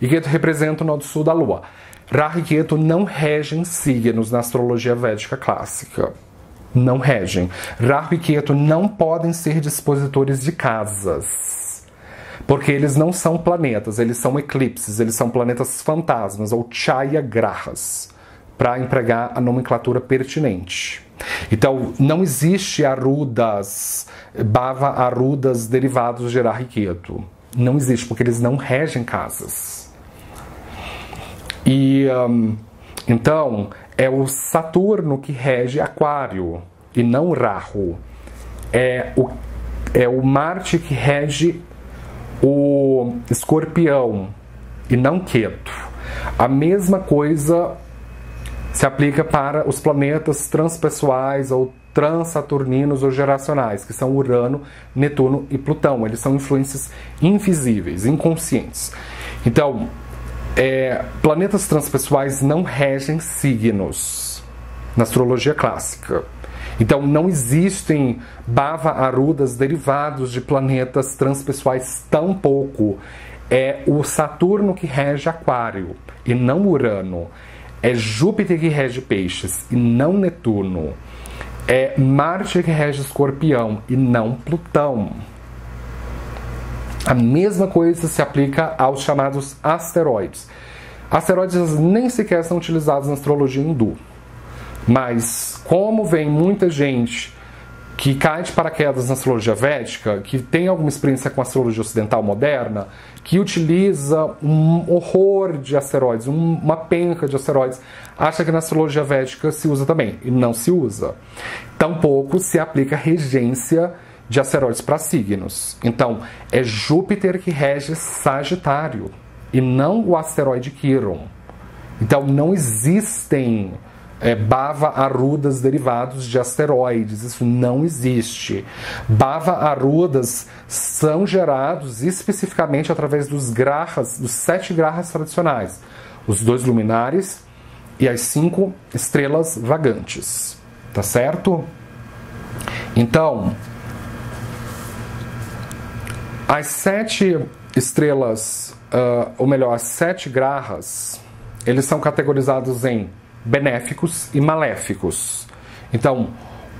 e Ketu representa o nó do sul da Lua. Rahu e Ketu não regem signos na astrologia védica clássica. Não regem. Rahu e Ketu não podem ser dispositores de casas porque eles não são planetas, eles são eclipses, eles são planetas fantasmas ou chaya grahas, para empregar a nomenclatura pertinente. Então, não existe arudas, bava arudas derivados de Rahu Não existe, porque eles não regem casas. E um, então é o Saturno que rege Aquário e não Rahu. É o, é o Marte que rege o escorpião e não queto. A mesma coisa se aplica para os planetas transpessoais ou transaturninos ou geracionais, que são Urano, Netuno e Plutão. Eles são influências invisíveis, inconscientes. Então, é, planetas transpessoais não regem signos na astrologia clássica. Então não existem bava arudas derivados de planetas transpessoais tão pouco. É o Saturno que rege Aquário e não Urano. É Júpiter que rege Peixes e não Netuno. É Marte que rege Escorpião e não Plutão. A mesma coisa se aplica aos chamados asteroides. Asteroides nem sequer são utilizados na astrologia hindu. Mas como vem muita gente que cai de paraquedas na astrologia védica, que tem alguma experiência com a astrologia ocidental moderna, que utiliza um horror de asteroides, um, uma penca de asteroides, acha que na astrologia védica se usa também. E não se usa. Tampouco se aplica regência de asteroides para signos. Então, é Júpiter que rege Sagitário e não o asteroide Quiron. Então, não existem é, bava arrudas derivados de asteroides. Isso não existe. Bava arrudas são gerados especificamente através dos grahas, dos sete grahas tradicionais, os dois luminares e as cinco estrelas vagantes. Tá certo? Então, as sete estrelas, uh, ou melhor, as sete grahas, eles são categorizados em benéficos e maléficos. Então,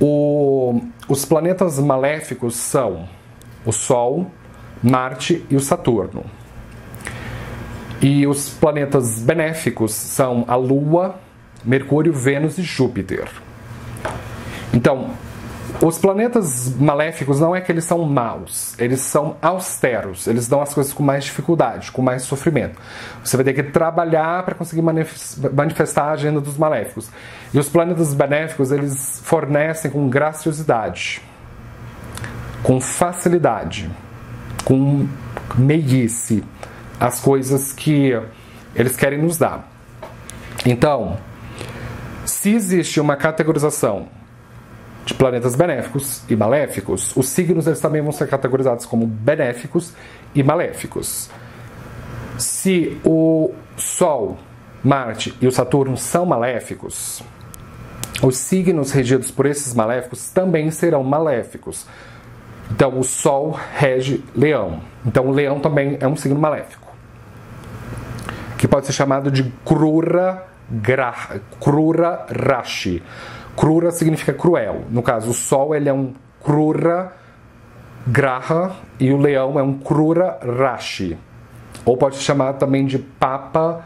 o, os planetas maléficos são o Sol, Marte e o Saturno. E os planetas benéficos são a Lua, Mercúrio, Vênus e Júpiter. Então, os planetas maléficos não é que eles são maus, eles são austeros, eles dão as coisas com mais dificuldade, com mais sofrimento. Você vai ter que trabalhar para conseguir manifestar a agenda dos maléficos. E os planetas benéficos, eles fornecem com graciosidade, com facilidade, com meiguice as coisas que eles querem nos dar. Então, se existe uma categorização de planetas benéficos e maléficos, os signos eles também vão ser categorizados como benéficos e maléficos. Se o Sol, Marte e o Saturno são maléficos, os signos regidos por esses maléficos também serão maléficos. Então, o Sol rege Leão. Então, o Leão também é um signo maléfico. Que pode ser chamado de Krura, Gra, Krura Rashi. Krura significa cruel. No caso, o Sol ele é um Krura Graha e o Leão é um Krura Rashi. Ou pode ser chamado também de Papa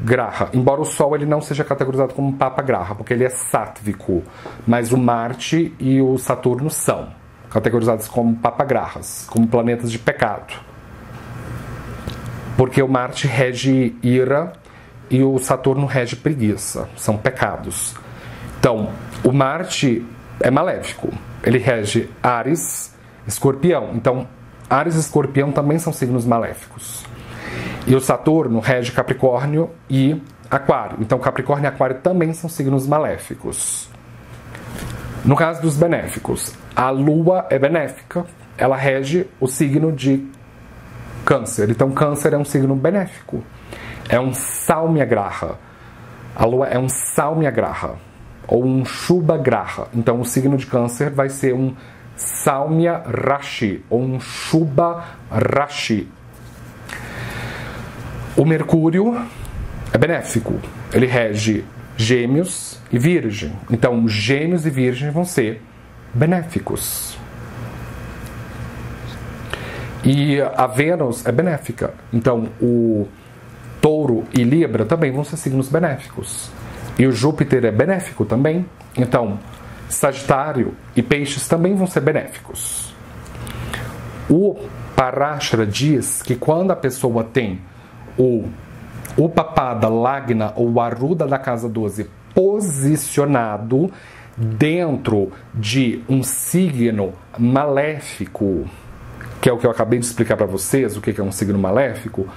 Graha. Embora o Sol ele não seja categorizado como Papa Graha, porque ele é sátvico. Mas o Marte e o Saturno são categorizados como papagrahas, como planetas de pecado. Porque o Marte rege ira e o Saturno rege preguiça, são pecados. Então, o Marte é maléfico, ele rege Ares, Escorpião. Então, Ares e Escorpião também são signos maléficos. E o Saturno rege Capricórnio e Aquário. Então, Capricórnio e Aquário também são signos maléficos. No caso dos benéficos, a lua é benéfica, ela rege o signo de Câncer. Então, Câncer é um signo benéfico. É um Graha. A lua é um Salmia Graha ou um Shubha Graha. Então, o signo de Câncer vai ser um Salmia Rashi ou um Shubha Rashi. O Mercúrio é benéfico. Ele rege Gêmeos e Virgem. Então, Gêmeos e Virgem vão ser benéficos. E a Vênus é benéfica. Então, o Touro e Libra também vão ser signos benéficos. E o Júpiter é benéfico também. Então, Sagitário e Peixes também vão ser benéficos. O Parashara diz que quando a pessoa tem o o Papada Lagna ou Aruda da casa 12 posicionado dentro de um signo maléfico, que é o que eu acabei de explicar para vocês, o que é um signo maléfico,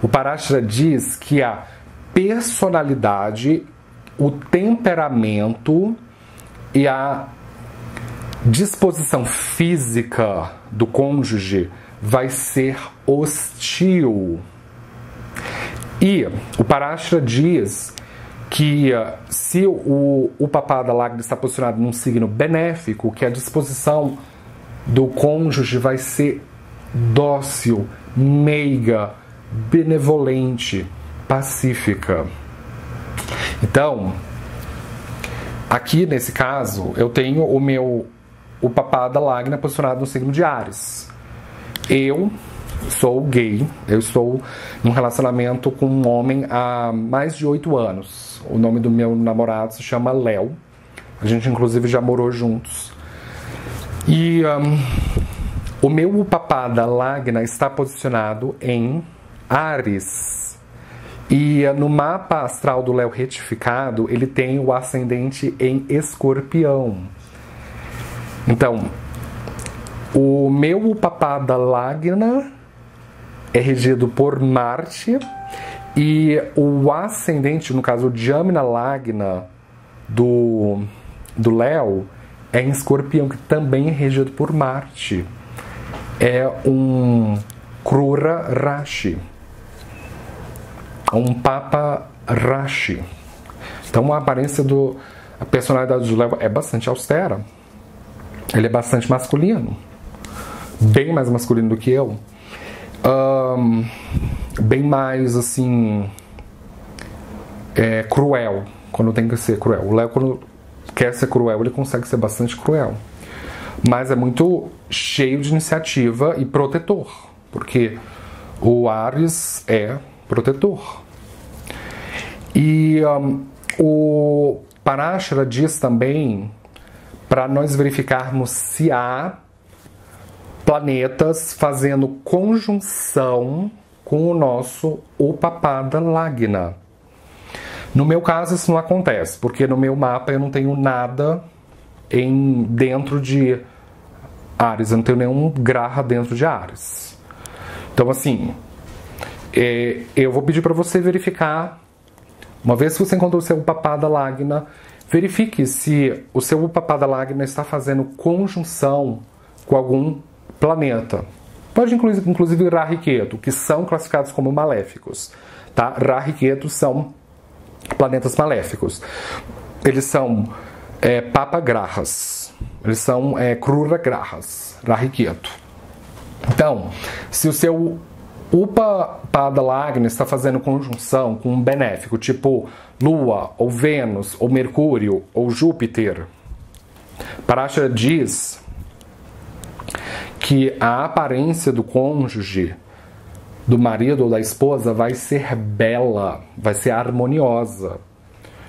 o Parashara diz que a personalidade, o temperamento e a disposição física do cônjuge vai ser hostil. E o Parashara diz que uh, se o, o Papada Lagna está posicionado num signo benéfico, que a disposição do cônjuge vai ser dócil, meiga, benevolente, pacífica. Então, aqui nesse caso, eu tenho o meu o Papada Lagna posicionado no signo de Ares. Eu sou gay, eu estou num relacionamento com um homem há mais de oito anos. O nome do meu namorado se chama Léo. A gente inclusive já morou juntos. E um, o meu papada Lagna está posicionado em Ares. E no mapa astral do Léo retificado, ele tem o ascendente em Escorpião. Então, o meu papada Lagna é regido por Marte e o ascendente, no caso o Jamina Lagna do, do Léo, é em Escorpião, que também é regido por Marte. É um Krura Rashi. Um Papa Rashi. Então a aparência do. A personalidade do Léo é bastante austera. Ele é bastante masculino. Bem mais masculino do que eu um, bem mais assim é, cruel quando tem que ser cruel. O Léo quando quer ser cruel ele consegue ser bastante cruel, mas é muito cheio de iniciativa e protetor, porque o Ares é protetor. E um, o Parashara diz também para nós verificarmos se há planetas fazendo conjunção com o nosso Upapada Lagna. No meu caso isso não acontece, porque no meu mapa eu não tenho nada em dentro de Ares, eu não tenho nenhum Graha dentro de Ares. Então assim, é, eu vou pedir para você verificar, uma vez que você encontrou o seu Upapada Lagna, verifique se o seu Upapada Lagna está fazendo conjunção com algum planeta. Pode incluir, inclusive Ra Ketu, que são classificados como maléficos. Tá? Ra Ketu são planetas maléficos. Eles são é, papagrahas. Eles são é, cruragrahas, rahiqueto. Então, se o seu Upa Pada Lagna está fazendo conjunção com um benéfico, tipo Lua, ou Vênus, ou Mercúrio, ou Júpiter, Parashara diz que a aparência do cônjuge, do marido ou da esposa, vai ser bela, vai ser harmoniosa.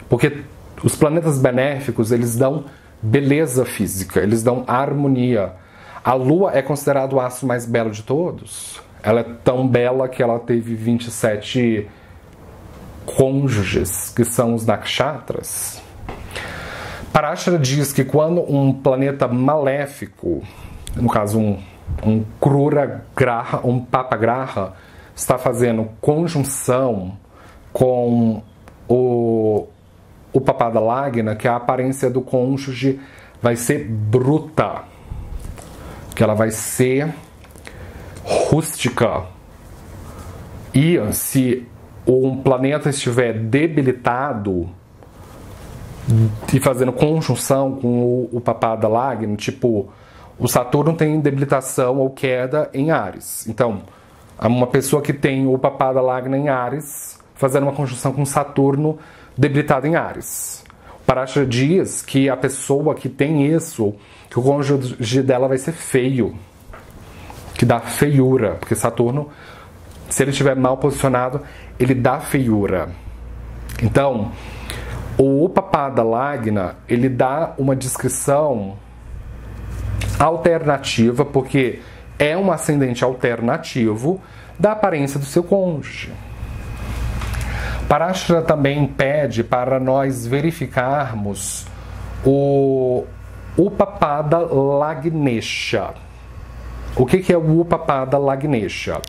Porque os planetas benéficos, eles dão beleza física, eles dão harmonia. A Lua é considerado o astro mais belo de todos. Ela é tão bela que ela teve 27 cônjuges, que são os nakshatras. Parashara diz que quando um planeta maléfico, no caso um, um Krura Graha, um Papa Graha, está fazendo conjunção com o, o Papada Lagna, que a aparência do cônjuge vai ser bruta, que ela vai ser rústica. E se um planeta estiver debilitado e fazendo conjunção com o, o Papada Lagna, tipo, o Saturno tem debilitação ou queda em Ares. Então, uma pessoa que tem o Papada Lagna em Ares, fazendo uma conjunção com Saturno debilitado em Ares. O Parashara diz que a pessoa que tem isso, que o cônjuge dela vai ser feio que dá feiura, porque Saturno, se ele estiver mal posicionado, ele dá feiura. Então, o Upapada Lagna, ele dá uma descrição alternativa, porque é um ascendente alternativo da aparência do seu cônjuge. Parashara também pede para nós verificarmos o Upapada Lagnesha. O que, que é o Upapada Lagnesha?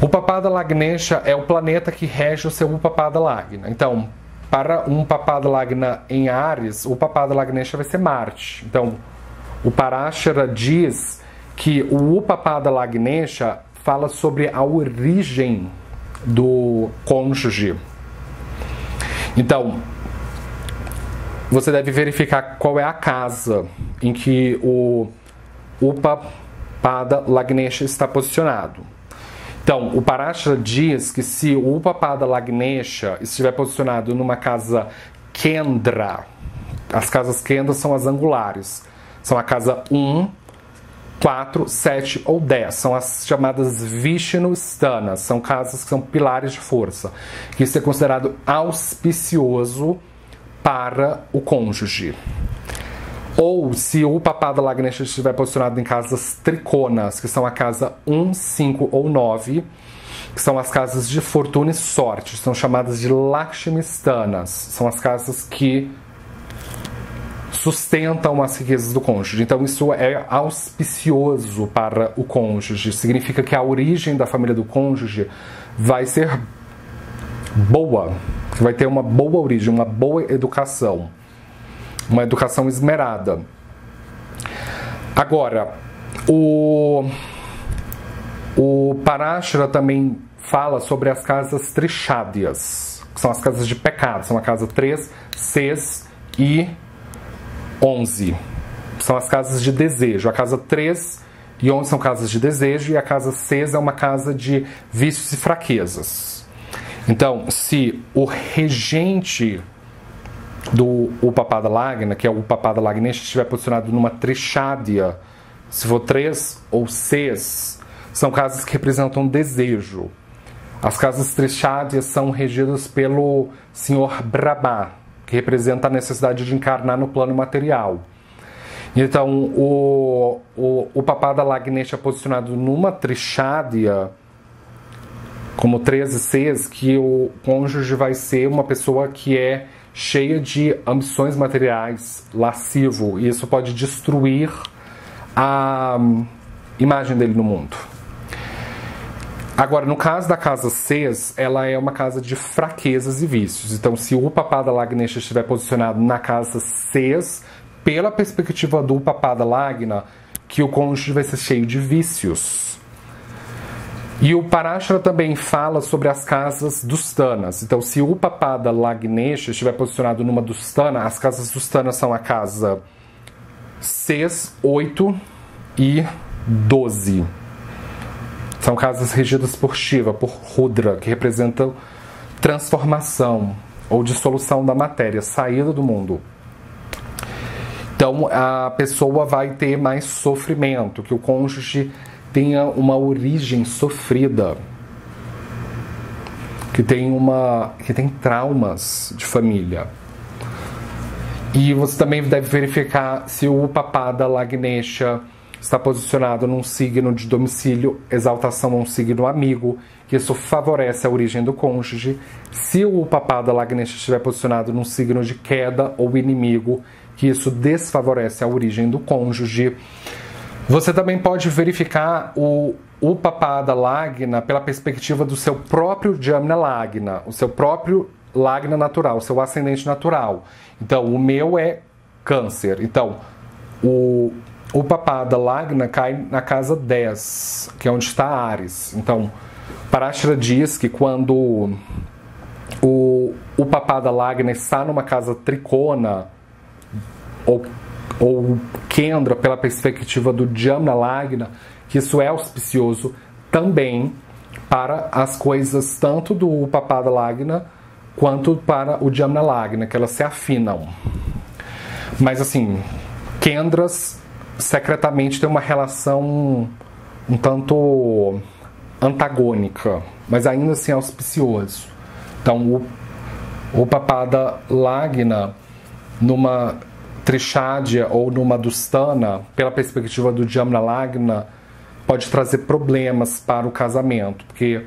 O Upapada Lagnesha é o planeta que rege o seu Upapada Lagna. Então, para um Upapada Lagna em Ares, o Upapada Lagnesha vai ser Marte. Então, o Parashara diz que o Upapada Lagnesha fala sobre a origem do cônjuge. Então, você deve verificar qual é a casa em que o Upapada Lagnesha está posicionado. Então, o Parashara diz que se o Upapada Lagnesha estiver posicionado numa casa Kendra, as casas Kendra são as angulares, são a casa 1, 4, 7 ou 10. São as chamadas Vishnu Stanas, são casas que são pilares de força, isso é considerado auspicioso para o cônjuge. Ou se o Papada Lagnesha estiver posicionado em casas triconas, que são a casa 1, 5 ou 9, que são as casas de fortuna e sorte, são chamadas de Lakshmistanas, são as casas que sustentam as riquezas do cônjuge. Então isso é auspicioso para o cônjuge, significa que a origem da família do cônjuge vai ser boa, vai ter uma boa origem, uma boa educação uma educação esmerada. Agora, o, o Parashara também fala sobre as casas trichádias, que são as casas de pecado, são a casa 3, 6 e 11. São as casas de desejo. A casa 3 e 11 são casas de desejo e a casa 6 é uma casa de vícios e fraquezas. Então, se o regente do Upapada Lagna, que é o Upapada Lagnesha, estiver posicionado numa trichádia, se for três ou seis, são casas que representam desejo. As casas trichádias são regidas pelo Senhor Brahma, que representa a necessidade de encarnar no plano material. Então, o, o, o Papada Lagnesha posicionado numa trichádia, como 13 seis, que o cônjuge vai ser uma pessoa que é cheia de ambições materiais, lascivo, e isso pode destruir a hum, imagem dele no mundo. Agora, no caso da casa 6, ela é uma casa de fraquezas e vícios. Então, se o Papada Lagnesha estiver posicionado na casa 6, pela perspectiva do Papada Lagna, que o cônjuge vai ser cheio de vícios. E o Parashara também fala sobre as casas dos Tanas. Então, se o Papada Lagnesha estiver posicionado numa dos Tanas, as casas dos Tanas são a casa 6, 8 e 12. São casas regidas por Shiva, por Rudra, que representam transformação ou dissolução da matéria, saída do mundo. Então a pessoa vai ter mais sofrimento, que o cônjuge tenha uma origem sofrida, que tem uma que tem traumas de família. E você também deve verificar se o papada Lagnesha está posicionado num signo de domicílio, exaltação a um signo amigo, que isso favorece a origem do cônjuge. Se o papada Lagnesha estiver posicionado num signo de queda ou inimigo, que isso desfavorece a origem do cônjuge. Você também pode verificar o, o papada Lagna pela perspectiva do seu próprio Jamna Lagna, o seu próprio Lagna natural, o seu ascendente natural. Então, o meu é Câncer. Então, o, o Papada Lagna cai na casa 10, que é onde está Ares. Então, Parashara diz que quando o, o Papada Lagna está numa casa tricona, ou, ou Kendra, pela perspectiva do Jamna Lagna, que isso é auspicioso também para as coisas tanto do Papada Lagna quanto para o Jamna Lagna, que elas se afinam. Mas assim, Kendras secretamente tem uma relação um tanto antagônica, mas ainda assim auspicioso. Então, o, o Papada Lagna, numa Trishadya ou numa Dustana, pela perspectiva do Jamna Lagna, pode trazer problemas para o casamento, porque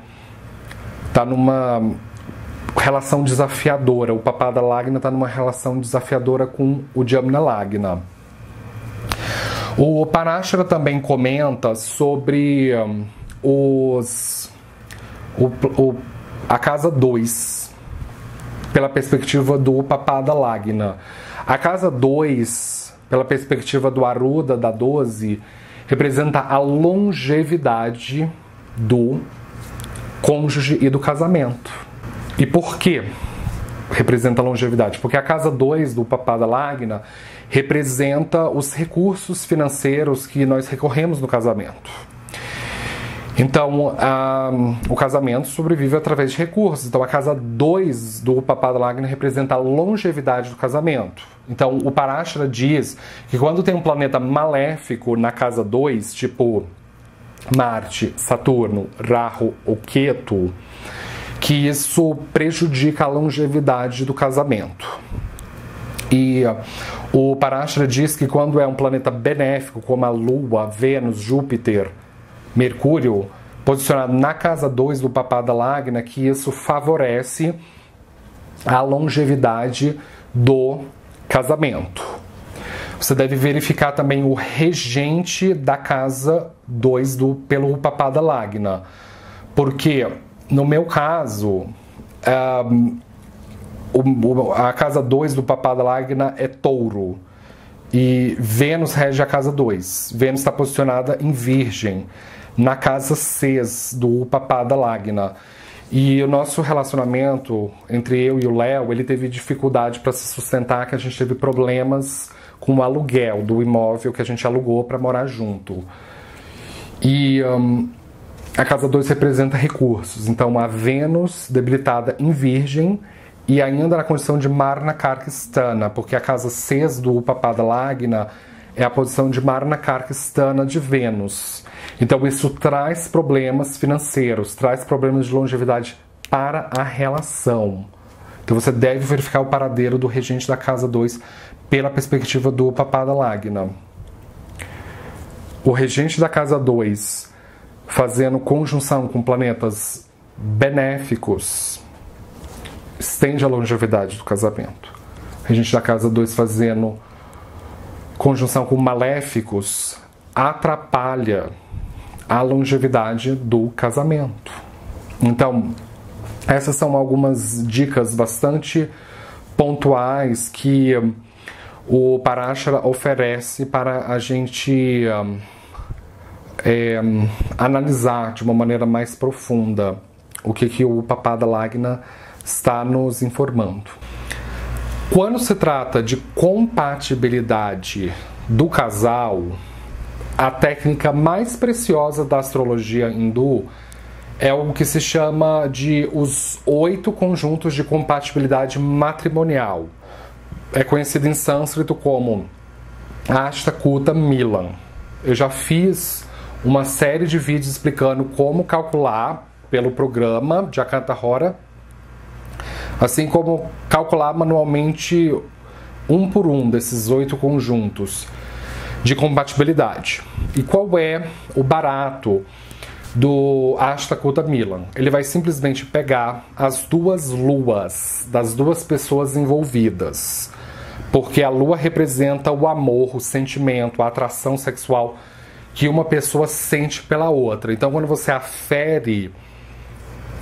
está numa relação desafiadora. O Papada Lagna está numa relação desafiadora com o Jamna Lagna. O Parashara também comenta sobre os, o, o, a casa 2, pela perspectiva do Papada Lagna. A casa 2, pela perspectiva do Aruda, da 12, representa a longevidade do cônjuge e do casamento. E por que representa a longevidade? Porque a casa 2 do Papada Lagna representa os recursos financeiros que nós recorremos no casamento. Então, a, o casamento sobrevive através de recursos. Então, a casa 2 do Papada Lagna representa a longevidade do casamento. Então, o Parashara diz que quando tem um planeta maléfico na casa 2, tipo Marte, Saturno, Rahu ou Ketu, que isso prejudica a longevidade do casamento. E o Parashara diz que quando é um planeta benéfico, como a Lua, Vênus, Júpiter, Mercúrio, posicionado na casa 2 do Papada Lagna, que isso favorece a longevidade do casamento. Você deve verificar também o regente da casa 2 do pelo Papada Lagna. Porque no meu caso, a casa 2 do Papada Lagna é touro. E Vênus rege a casa 2. Vênus está posicionada em Virgem, na casa 6 do Papada Lagna. E o nosso relacionamento entre eu e o Léo, ele teve dificuldade para se sustentar, que a gente teve problemas com o aluguel do imóvel que a gente alugou para morar junto. E um, a casa 2 representa recursos. Então, a Vênus debilitada em Virgem e ainda na condição de Marna Karkistana, porque a casa 6 do Papada Lagna é a posição de Marna Karkistana de Vênus. Então isso traz problemas financeiros, traz problemas de longevidade para a relação. Então você deve verificar o paradeiro do regente da casa 2 pela perspectiva do Papada Lagna. O regente da casa 2 fazendo conjunção com planetas benéficos estende a longevidade do casamento. A gente da casa 2 fazendo conjunção com maléficos atrapalha a longevidade do casamento. Então, essas são algumas dicas bastante pontuais que o Parashara oferece para a gente é, analisar de uma maneira mais profunda o que, que o Papada Lagna está nos informando. Quando se trata de compatibilidade do casal, a técnica mais preciosa da astrologia hindu é o que se chama de os oito conjuntos de compatibilidade matrimonial. É conhecido em sânscrito como Ashtakuta Milan. Eu já fiz uma série de vídeos explicando como calcular pelo programa de Akantahora, assim como calcular manualmente um por um desses oito conjuntos de compatibilidade. E qual é o barato do Ashtakuta Milan? Ele vai simplesmente pegar as duas luas das duas pessoas envolvidas, porque a lua representa o amor, o sentimento, a atração sexual que uma pessoa sente pela outra. Então, quando você afere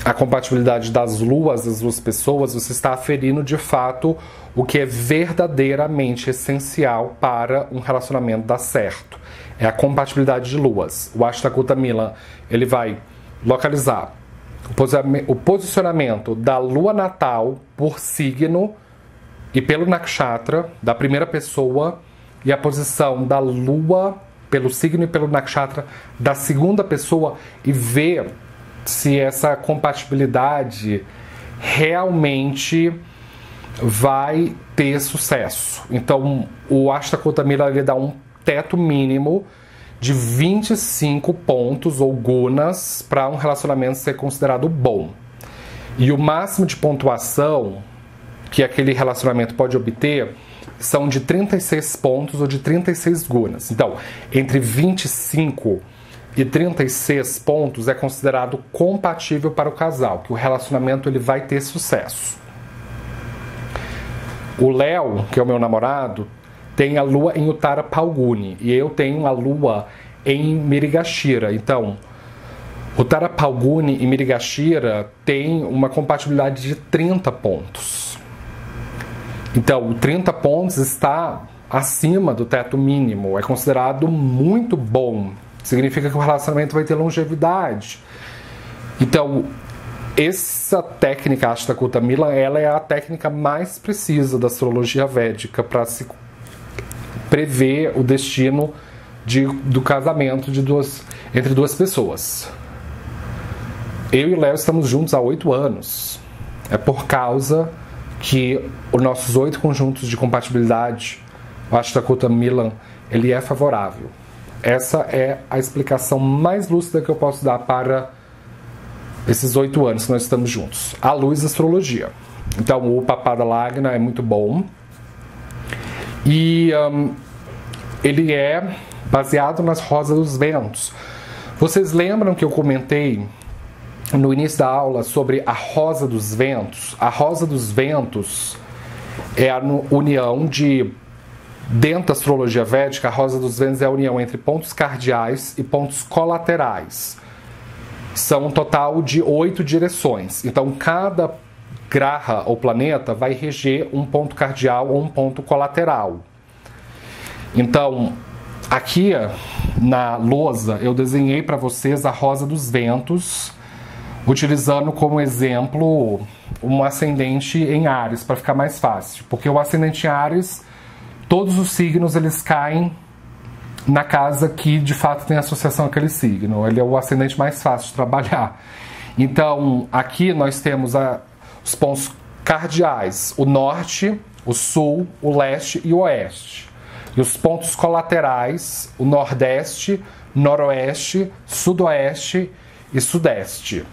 a compatibilidade das luas das duas pessoas, você está aferindo de fato o que é verdadeiramente essencial para um relacionamento dar certo. É a compatibilidade de luas. O Ashtakuta Milan, ele vai localizar o posicionamento da lua natal por signo e pelo nakshatra da primeira pessoa e a posição da lua pelo signo e pelo nakshatra da segunda pessoa e ver se essa compatibilidade realmente vai ter sucesso. Então, o Ashtakotamila ele dá um teto mínimo de 25 pontos ou gunas para um relacionamento ser considerado bom. E o máximo de pontuação que aquele relacionamento pode obter são de 36 pontos ou de 36 gunas. Então, entre 25 e 36 pontos é considerado compatível para o casal, que o relacionamento ele vai ter sucesso. O Léo, que é o meu namorado, tem a lua em Uttara Palguni e eu tenho a lua em Mirigashira. Então, Uttara Palguni e Mirigashira tem uma compatibilidade de 30 pontos. Então, 30 pontos está acima do teto mínimo, é considerado muito bom. Significa que o relacionamento vai ter longevidade. Então, essa técnica Ashtakuta Mila, ela é a técnica mais precisa da astrologia védica para se prever o destino de, do casamento de duas, entre duas pessoas. Eu e o Léo estamos juntos há oito anos. É por causa que os nossos oito conjuntos de compatibilidade, o Ashtakuta Milan, ele é favorável. Essa é a explicação mais lúcida que eu posso dar para esses oito anos que nós estamos juntos, à luz da astrologia. Então, o Papada Lagna é muito bom e um, ele é baseado nas rosas dos ventos. Vocês lembram que eu comentei no início da aula sobre a rosa dos ventos. A rosa dos ventos é a união de dentro da astrologia védica, a rosa dos ventos é a união entre pontos cardeais e pontos colaterais. São um total de oito direções. Então, cada graha ou planeta vai reger um ponto cardial ou um ponto colateral. Então, aqui na lousa eu desenhei para vocês a rosa dos ventos utilizando como exemplo um ascendente em Ares para ficar mais fácil, porque o ascendente em Ares, todos os signos eles caem na casa que de fato tem associação àquele signo. Ele é o ascendente mais fácil de trabalhar. Então, aqui nós temos a, os pontos cardeais: o norte, o sul, o leste e o oeste. E os pontos colaterais: o nordeste, noroeste, sudoeste e sudeste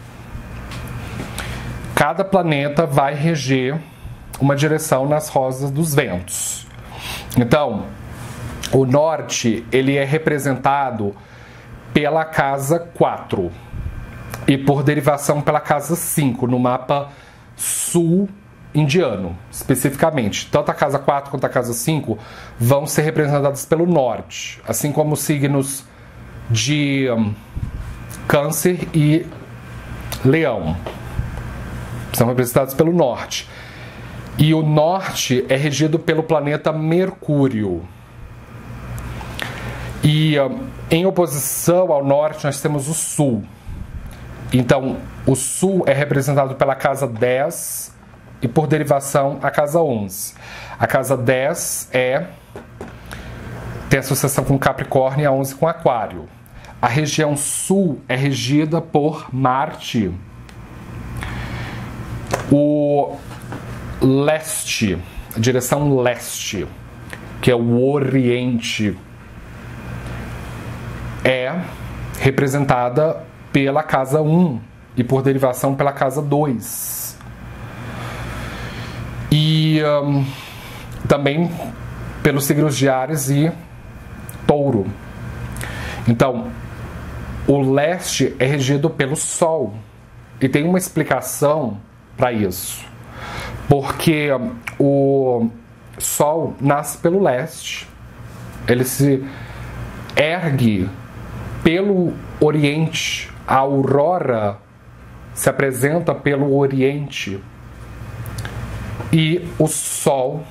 cada planeta vai reger uma direção nas rosas dos ventos. Então, o norte ele é representado pela casa 4 e por derivação pela casa 5 no mapa sul indiano, especificamente. Tanto a casa 4 quanto a casa 5 vão ser representadas pelo norte, assim como os signos de um, Câncer e Leão são representados pelo norte. E o norte é regido pelo planeta Mercúrio. E em oposição ao norte, nós temos o sul. Então, o sul é representado pela casa 10 e, por derivação, a casa 11. A casa 10 é tem associação com Capricórnio e a 11 com Aquário. A região sul é regida por Marte. O leste, direção leste, que é o oriente, é representada pela casa 1 e por derivação pela casa 2. E um, também pelos signos de Ares e Touro. Então, o leste é regido pelo Sol. E tem uma explicação para isso. Porque o Sol nasce pelo leste. Ele se ergue pelo oriente. A aurora se apresenta pelo oriente. E o Sol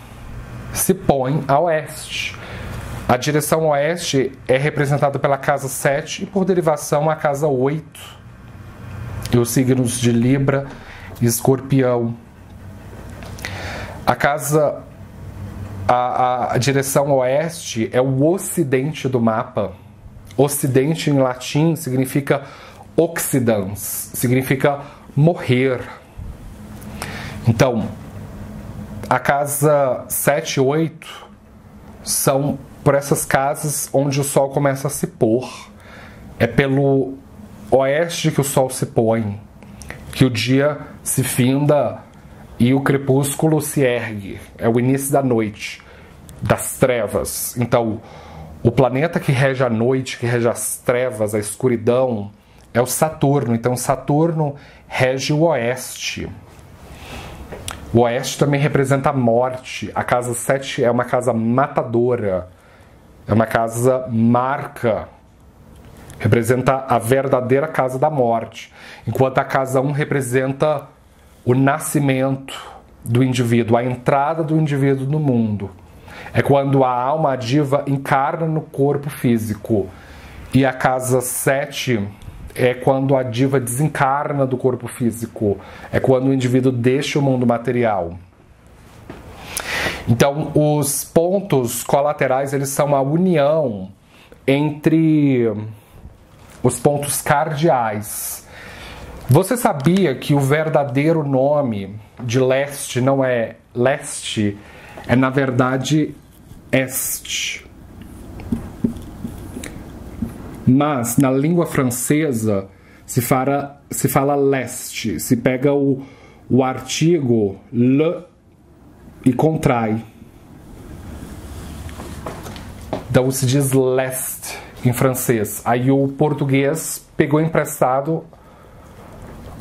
se põe a oeste. A direção oeste é representada pela casa 7 e, por derivação, a casa 8. E os signos de Libra e Escorpião. A casa. A, a, direção oeste é o ocidente do mapa. Ocidente em latim significa oxidans, significa morrer. Então, a casa 7 e 8 são por essas casas onde o sol começa a se pôr. É pelo oeste que o sol se põe, que o dia se finda e o crepúsculo se ergue. É o início da noite, das trevas. Então, o planeta que rege a noite, que rege as trevas, a escuridão, é o Saturno. Então, Saturno rege o oeste. O oeste também representa a morte. A casa 7 é uma casa matadora. É uma casa marca, representa a verdadeira casa da morte, enquanto a casa 1 representa o nascimento do indivíduo, a entrada do indivíduo no mundo. É quando a alma diva encarna no corpo físico. E a casa 7 é quando a diva desencarna do corpo físico. É quando o indivíduo deixa o mundo material. Então, os pontos colaterais eles são a união entre os pontos cardeais. Você sabia que o verdadeiro nome de leste não é leste, é na verdade este. Mas na língua francesa se fala, se fala leste, se pega o, o artigo le e contrai. Então se diz leste em francês. Aí o português pegou emprestado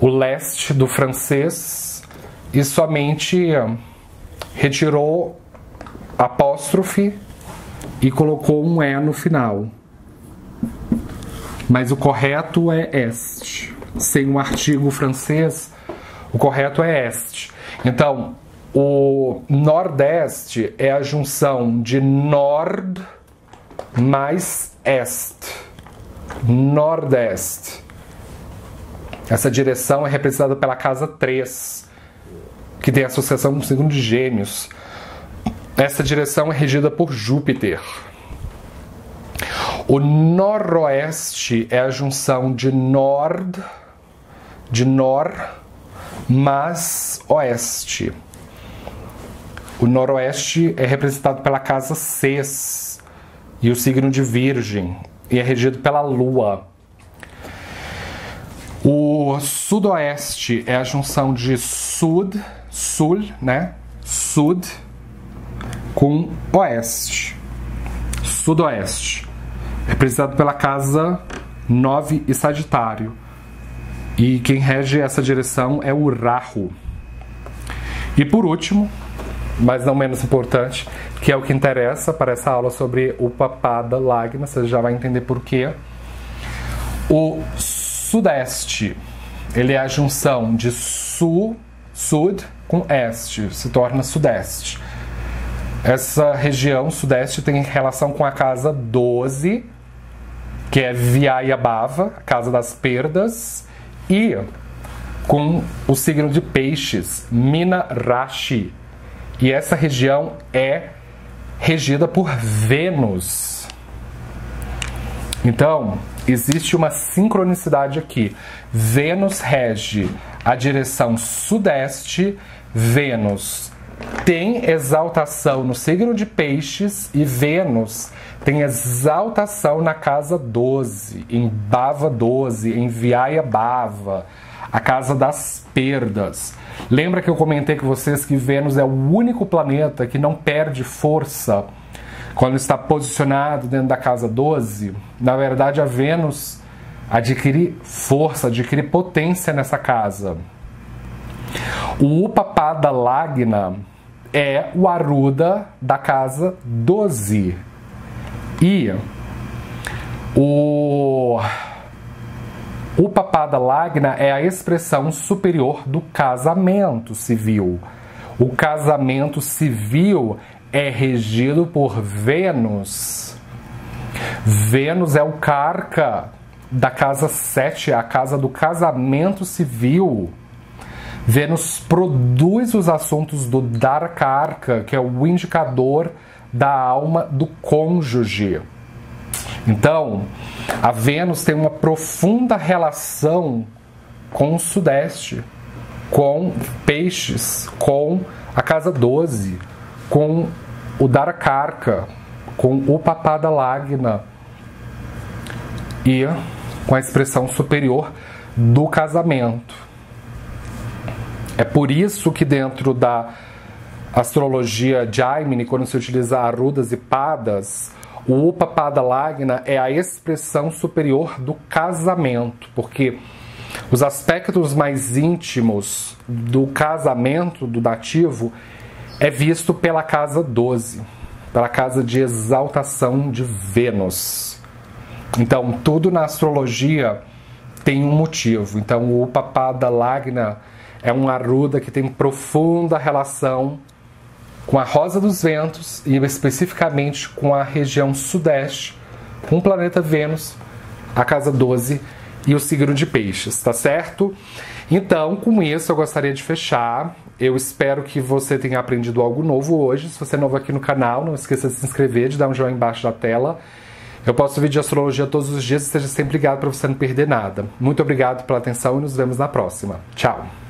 o leste do francês e somente retirou apóstrofe e colocou um E no final. Mas o correto é este. Sem um artigo francês, o correto é este. Então, o Nordeste é a junção de Nord mais Est. Nordeste. Essa direção é representada pela casa 3, que tem associação com o signo de Gêmeos. Essa direção é regida por Júpiter. O noroeste é a junção de nord, de nor, mais oeste. O noroeste é representado pela casa 6 e o signo de Virgem, e é regido pela Lua. O sudoeste é a junção de sud, sul, né? Sud com oeste. Sudoeste. É representado pela casa 9 e Sagitário. E quem rege essa direção é o Rahu. E por último, mas não menos importante, que é o que interessa para essa aula sobre o Papada Lagna, você já vai entender por quê. O Sudeste, ele é a junção de Sul, Sud com Este, se torna Sudeste. Essa região Sudeste tem relação com a casa 12 que é Viayabava, casa das perdas, e com o signo de peixes, Mina Rashi. E essa região é regida por Vênus. Então, existe uma sincronicidade aqui. Vênus rege a direção sudeste, Vênus tem exaltação no signo de Peixes e Vênus tem exaltação na casa 12, em Bava 12, em Viaia Bava, a casa das perdas. Lembra que eu comentei com vocês que Vênus é o único planeta que não perde força quando está posicionado dentro da casa 12? Na verdade, a Vênus adquire força, adquire potência nessa casa. O Upapada Lagna é o Aruda da casa 12. E o o Papada Lagna é a expressão superior do casamento civil. O casamento civil é regido por Vênus. Vênus é o carca da casa 7, a casa do casamento civil. Vênus produz os assuntos do Dharkarka, que é o indicador da alma do cônjuge. Então, a Vênus tem uma profunda relação com o Sudeste, com peixes, com a casa 12, com o Dharkarka, com o Papada Lagna e com a expressão superior do casamento. É por isso que dentro da astrologia Jaimini, quando se utiliza arudas e padas, o Upapada Lagna é a expressão superior do casamento, porque os aspectos mais íntimos do casamento do nativo é visto pela casa 12, pela casa de exaltação de Vênus. Então, tudo na astrologia tem um motivo. Então, o Upapada Lagna é um Aruda que tem profunda relação com a Rosa dos Ventos e especificamente com a região sudeste, com o planeta Vênus, a casa 12 e o signo de Peixes, tá certo? Então, com isso, eu gostaria de fechar. Eu espero que você tenha aprendido algo novo hoje. Se você é novo aqui no canal, não esqueça de se inscrever, de dar um joinha embaixo da tela. Eu posto vídeo de astrologia todos os dias, esteja sempre ligado para você não perder nada. Muito obrigado pela atenção e nos vemos na próxima. Tchau!